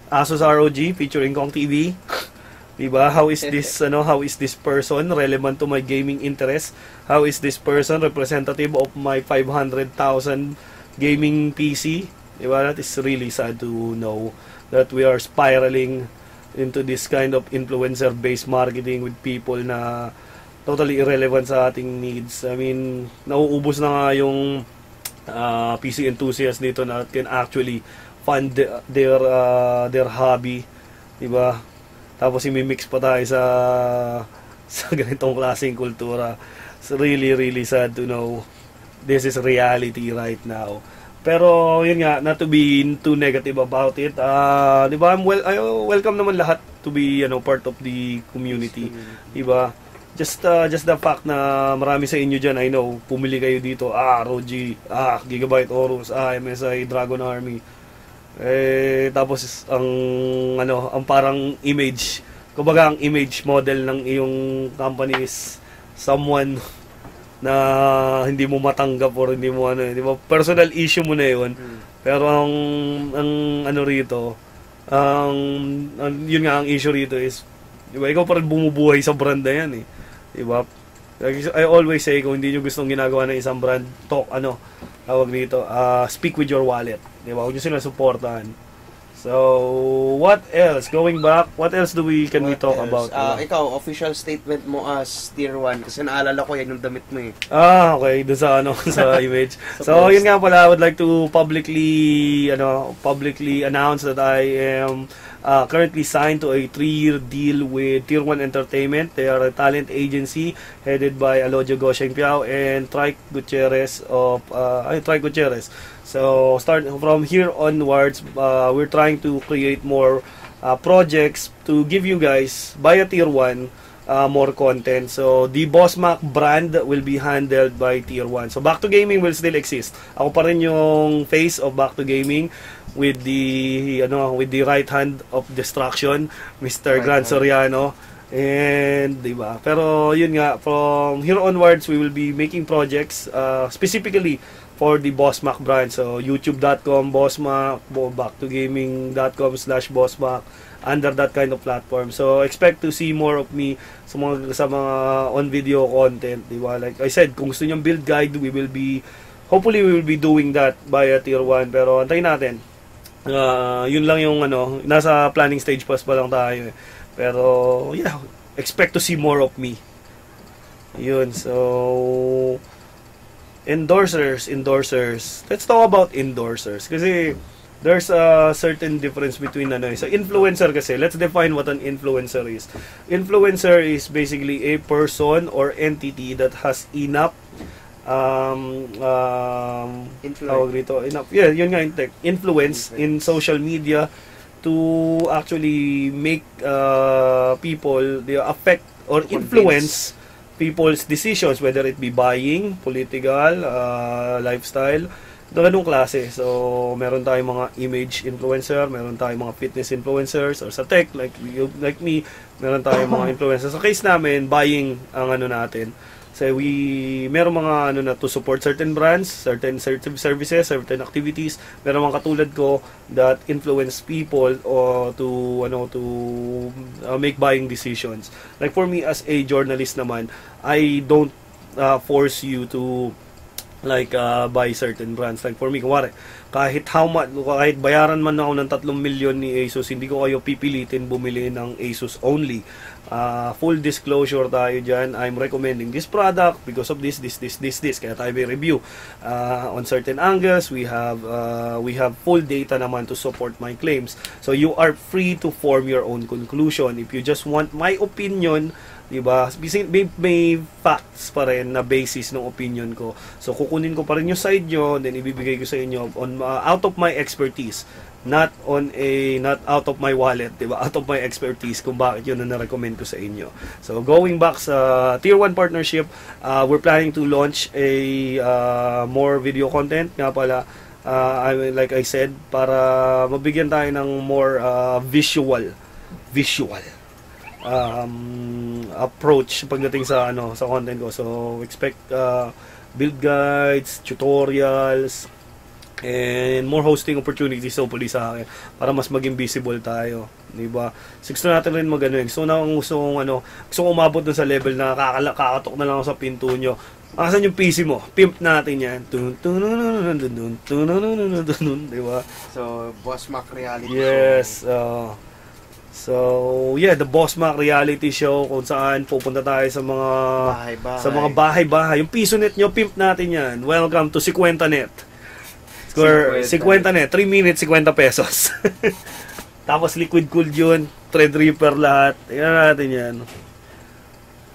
Asus ROG featuring Kong TV. Diba? How is this ano, how is this person relevant to my gaming interest? How is this person representative of my 500,000 gaming PC? Diba? That is really sad to know that we are spiraling into this kind of influencer-based marketing with people na totally irrelevant sa ating needs. I mean, nauubos na nga yung uh, PC enthusiasts dito na can actually fund the- their uh, their hobby, 'di ba? Tapos imimix pa tayo sa sa ganitong klaseng kultura. It's really really sad to know this is reality right now. Pero yun nga, not to be too negative about it. Ah, 'di ba? I'm well I welcome naman lahat to be you know part of the community, 'di ba? Just uh, just the fact na marami sa inyo diyan I know, pumili kayo dito, ah, ROG, ah, Gigabyte Horus, ah, MSI Dragon Army. Eh tapos ang ano, ang parang image, kumbaga ang image model ng iyong company is someone na hindi mo matanggap or hindi mo ano, di ba? Personal issue mo na 'yon. Hmm. Pero ang ang ano rito, ang, ang yun nga ang issue rito is, di ba, ikaw pa rin bumubuhay sa brand na yan eh. Di ba? Like, I always say, kung hindi nyo gustong ginagawa ng isang brand, talk, ano, tawag dito, uh, speak with your wallet. Di ba? Huwag nyo sila supportahan. So, what else? Going back, what else do we, can we What talk else? about? Ah, Ano? ikaw, official statement mo as tier 1 kasi naalala ko yan yung damit mo eh. Ah, okay. Doon sa ano, sa image. So, post. yun nga pala, I would like to publicly, ano, publicly announce that I am uh, currently signed to a three-year deal with Tier 1 Entertainment. They are a talent agency headed by Alojo Gosheng Piao and Trike Gutierrez of, uh, ay, Trike Gutierrez. So, start from here onwards, uh, we're trying to create more uh, projects to give you guys, via Tier 1, uh, more content. So, the Boss Mac brand will be handled by Tier 1. So, Back to Gaming will still exist. Ako pa rin yung face of Back to Gaming with the ano with the right hand of destruction, Mr. Right Grant hand. Soriano. And, di ba? Pero, yun nga, from here onwards, we will be making projects uh, specifically for the Boss Mac brand. So, youtube.com, Boss Mac, backtogaming.com slash Boss Mac, under that kind of platform. So, expect to see more of me sa mga, sa mga on-video content, di ba? Like I said, kung gusto nyo build guide, we will be, hopefully we will be doing that via tier 1. Pero, antayin natin. Uh, yun lang yung ano, nasa planning stage pa pa lang tayo eh. Pero, yeah, expect to see more of me. Yun, so, endorsers, endorsers. Let's talk about endorsers. Kasi, there's a certain difference between ano, so influencer kasi, let's define what an influencer is. Influencer is basically a person or entity that has enough um, um, Influence. dito, enough, yeah, yun nga, yung tech, influence in social media to actually make uh, people the affect or influence people's decisions whether it be buying, political, uh, lifestyle, ito ganung klase. So, meron tayong mga image influencer, meron tayong mga fitness influencers or sa tech like you, like me, meron tayong mga influencers. Sa case namin, buying ang ano natin. So we meron mga ano na to support certain brands, certain certain services, certain activities. Meron mga katulad ko that influence people or to ano to uh, make buying decisions. Like for me as a journalist naman, I don't uh, force you to like uh, buy certain brands. Like for me, kumare, kahit how much, kahit bayaran man ako ng 3 milyon ni Asus, hindi ko kayo pipilitin bumili ng Asus only. Uh, full disclosure tayo dyan. I'm recommending this product because of this, this, this, this, this. Kaya tayo may review. Uh, on certain angles, we have uh, we have full data naman to support my claims. So you are free to form your own conclusion. If you just want my opinion, di ba? May, may facts pa rin na basis ng opinion ko. So kukunin ko pa rin yung side nyo, then ibibigay ko sa inyo on uh, out of my expertise not on a not out of my wallet, 'di ba? Out of my expertise kung bakit 'yun na na-recommend ko sa inyo. So going back sa Tier 1 partnership, uh, we're planning to launch a uh, more video content nga pala uh, I mean, like I said para mabigyan tayo ng more uh, visual visual um, approach pagdating sa ano sa content ko. So expect uh, build guides, tutorials, and more hosting opportunities hopefully sa akin para mas maging visible tayo, 'di ba? So, gusto natin rin magano, eh. gusto na gusto kong ano, gusto kong umabot dun sa level na kakala, kakatok na lang ako sa pinto nyo. Asan yung PC mo? Pimp natin yan. Tun tun tun tun tun tun tun tun tun, 'di ba? So, Boss Mac Reality Yes. Show. uh, so, yeah, the Boss Mac reality show kung saan pupunta tayo sa mga Bahay-bahay. sa mga bahay-bahay. Yung piso net nyo, pimp natin yan. Welcome to 50 net. Score 50 net, 3 minutes 50 pesos. Tapos liquid cooled yun, Threadripper lahat. Tingnan natin yan.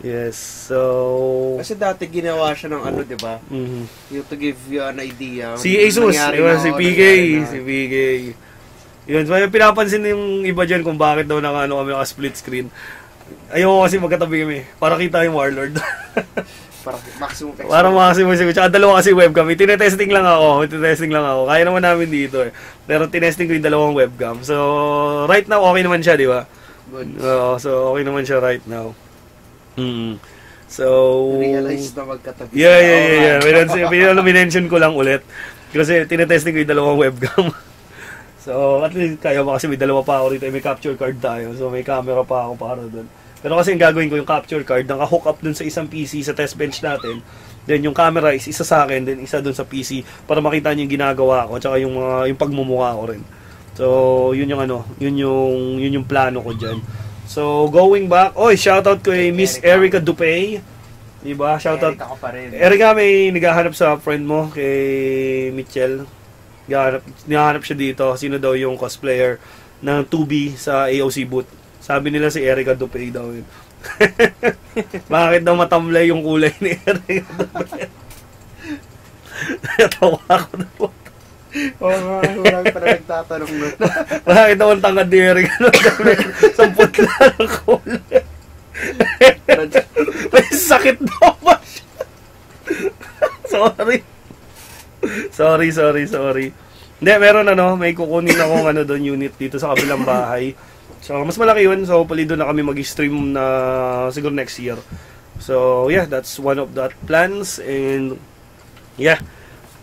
Yes, so Kasi dati ginawa siya ng ano, di ba? mhm. You to give you an idea. Si Asus, diba, si PK, si PK. Yun, so pinapansin yung iba dyan kung bakit daw naka, ano, kami naka split screen. Ayoko kasi magkatabi kami para kita yung Warlord. Para maximum experience. para makasimulan siguro. Tsaka dalawa kasi webcam. Tinetesting lang ako. Tinetesting lang ako. Kaya naman namin dito eh. Pero tinesting ko yung dalawang webcam. So, right now, okay naman siya, di ba? Good. Oo, so okay naman siya right now. Mm. So, Realize na magkatabi. Yeah, yeah, yeah, nga. yeah. Minention, minention ko lang ulit. Kasi tinetesting ko yung dalawang webcam. so, at least kaya mo kasi may dalawa pa ako rito. May capture card tayo. So, may camera pa ako para doon. Pero kasi yung gagawin ko yung capture card, naka-hook up dun sa isang PC sa test bench natin. Then yung camera is isa sa akin, then isa dun sa PC para makita niyo yung ginagawa ko tsaka yung mga yung pagmumukha ko rin. So, yun yung ano, yun yung yun yung plano ko diyan. So, going back, oy, shoutout ko kay Miss Erica Dupay. Diba? Shoutout Eric ako pa rin. Erika, may naghahanap sa friend mo kay Mitchell. Naghahanap, naghahanap siya dito. Sino daw yung cosplayer ng 2B sa AOC booth. Sabi nila si Erika Dupay daw yun. Bakit daw matamlay yung kulay ni Erika Dupay? Natawa ako daw. Oo nga, marami pa na nagtatanong nun. Bakit daw ang tangad ni Erika Dupay? Sampot na ng kulay. May sakit daw ba siya? sorry. Sorry, sorry, sorry. Hindi, meron ano, may kukunin akong ano doon unit dito sa kabilang bahay. So, mas malaki yun. So, hopefully doon na kami mag-stream na siguro next year. So, yeah, that's one of that plans. And, yeah.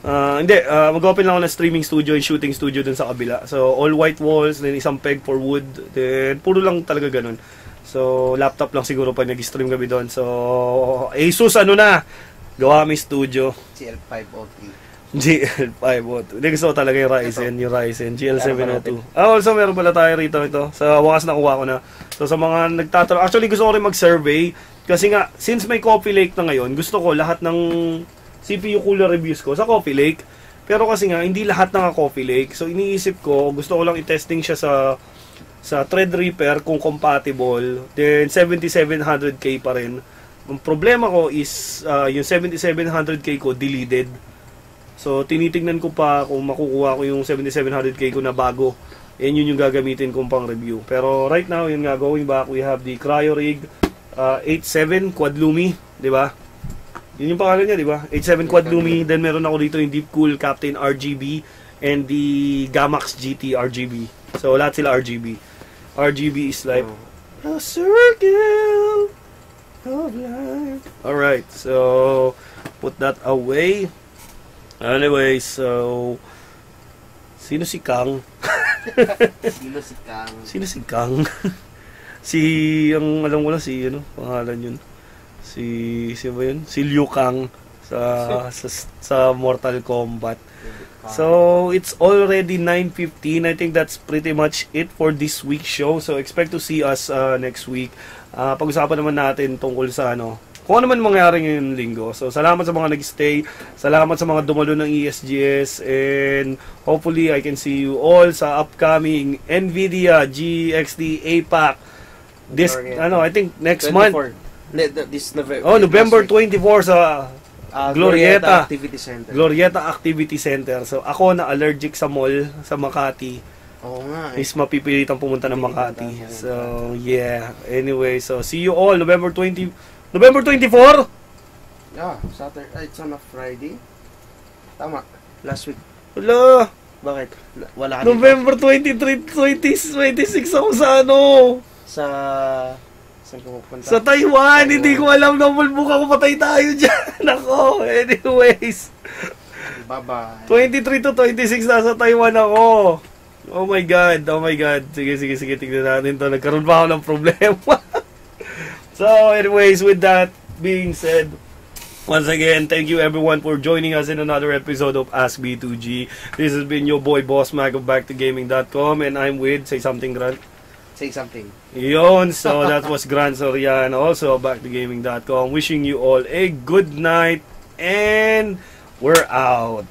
Uh, hindi, uh, mag-open lang ako ng streaming studio and shooting studio dun sa kabila. So, all white walls, then isang peg for wood, then puro lang talaga ganun. So, laptop lang siguro pag nag-stream kami doon. So, Asus, ano na? Gawa mi studio. CL503. GL502. Hindi gusto ko talaga yung Ryzen, yung Ryzen, GL702. Ah, also meron pala tayo rito ito. Sa wakas nakuha ko na. So sa mga nagtatanong, actually gusto ko rin mag-survey kasi nga since may Coffee Lake na ngayon, gusto ko lahat ng CPU cooler reviews ko sa Coffee Lake. Pero kasi nga hindi lahat ng Coffee Lake. So iniisip ko, gusto ko lang i-testing siya sa sa Threadripper kung compatible. Then 7700K pa rin. Ang problema ko is uh, yung 7700K ko deleted. So, tinitingnan ko pa kung makukuha ko yung 7700K ko na bago. Yan yun yung gagamitin kong pang review. Pero right now, yun nga, going back, we have the CryoRig uh, 87 Quad Lumi, di ba? Yun yung pangalan niya, di ba? 87 Quad Lumi. Then meron ako dito yung Deep Cool Captain RGB and the Gamax GT RGB. So, lahat sila RGB. RGB is like a circle of life. Alright, so put that away. Anyway, so sino si Kang? Sino si Kang? Sino si Kang? si ang alam ko lang si ano, pangalan yun. Si si ba yun? Si Liu Kang sa sa, sa Mortal Kombat. So, it's already 9.15. I think that's pretty much it for this week's show. So, expect to see us uh, next week. Uh, pag-usapan naman natin tungkol sa ano, kung ano man mangyari ngayong linggo. So, salamat sa mga nag-stay. Salamat sa mga dumalo ng ESGS. And hopefully, I can see you all sa upcoming NVIDIA GXD APAC. This, ano, I think next month. 24. Ne, the- this November. Oh, November 24 sa Ah, Glorieta. Activity Center. Glorieta Activity Center. So, ako na allergic sa mall sa Makati. Oo nga eh. is mapipilitang pumunta ng Makati. Pipilitan So, yeah. Anyway, so see you all November 20 November 24? Ah, Saturday. It's on a Friday. Tama. Last week. Wala. Bakit? Wala ka? November 23, 20, 26 ako sa ano? Sa... Saan ka pupunta? Sa Taiwan. Hindi ko alam na mulbuka ko patay tayo dyan. Ako. Anyways. Bye-bye. 23 to 26 nasa Taiwan ako. Oh my God. Oh my God. Sige, sige, sige. Tignan natin to. Nagkaroon pa ako ng problema. so, anyways, with that being said, once again, thank you everyone for joining us in another episode of Ask B2G. This has been your boy, Boss Mag of BackToGaming.com and I'm with, say something, Grant. Say something. Yon, so that was Grant Soriano, also of BackToGaming.com. Wishing you all a good night and we're out.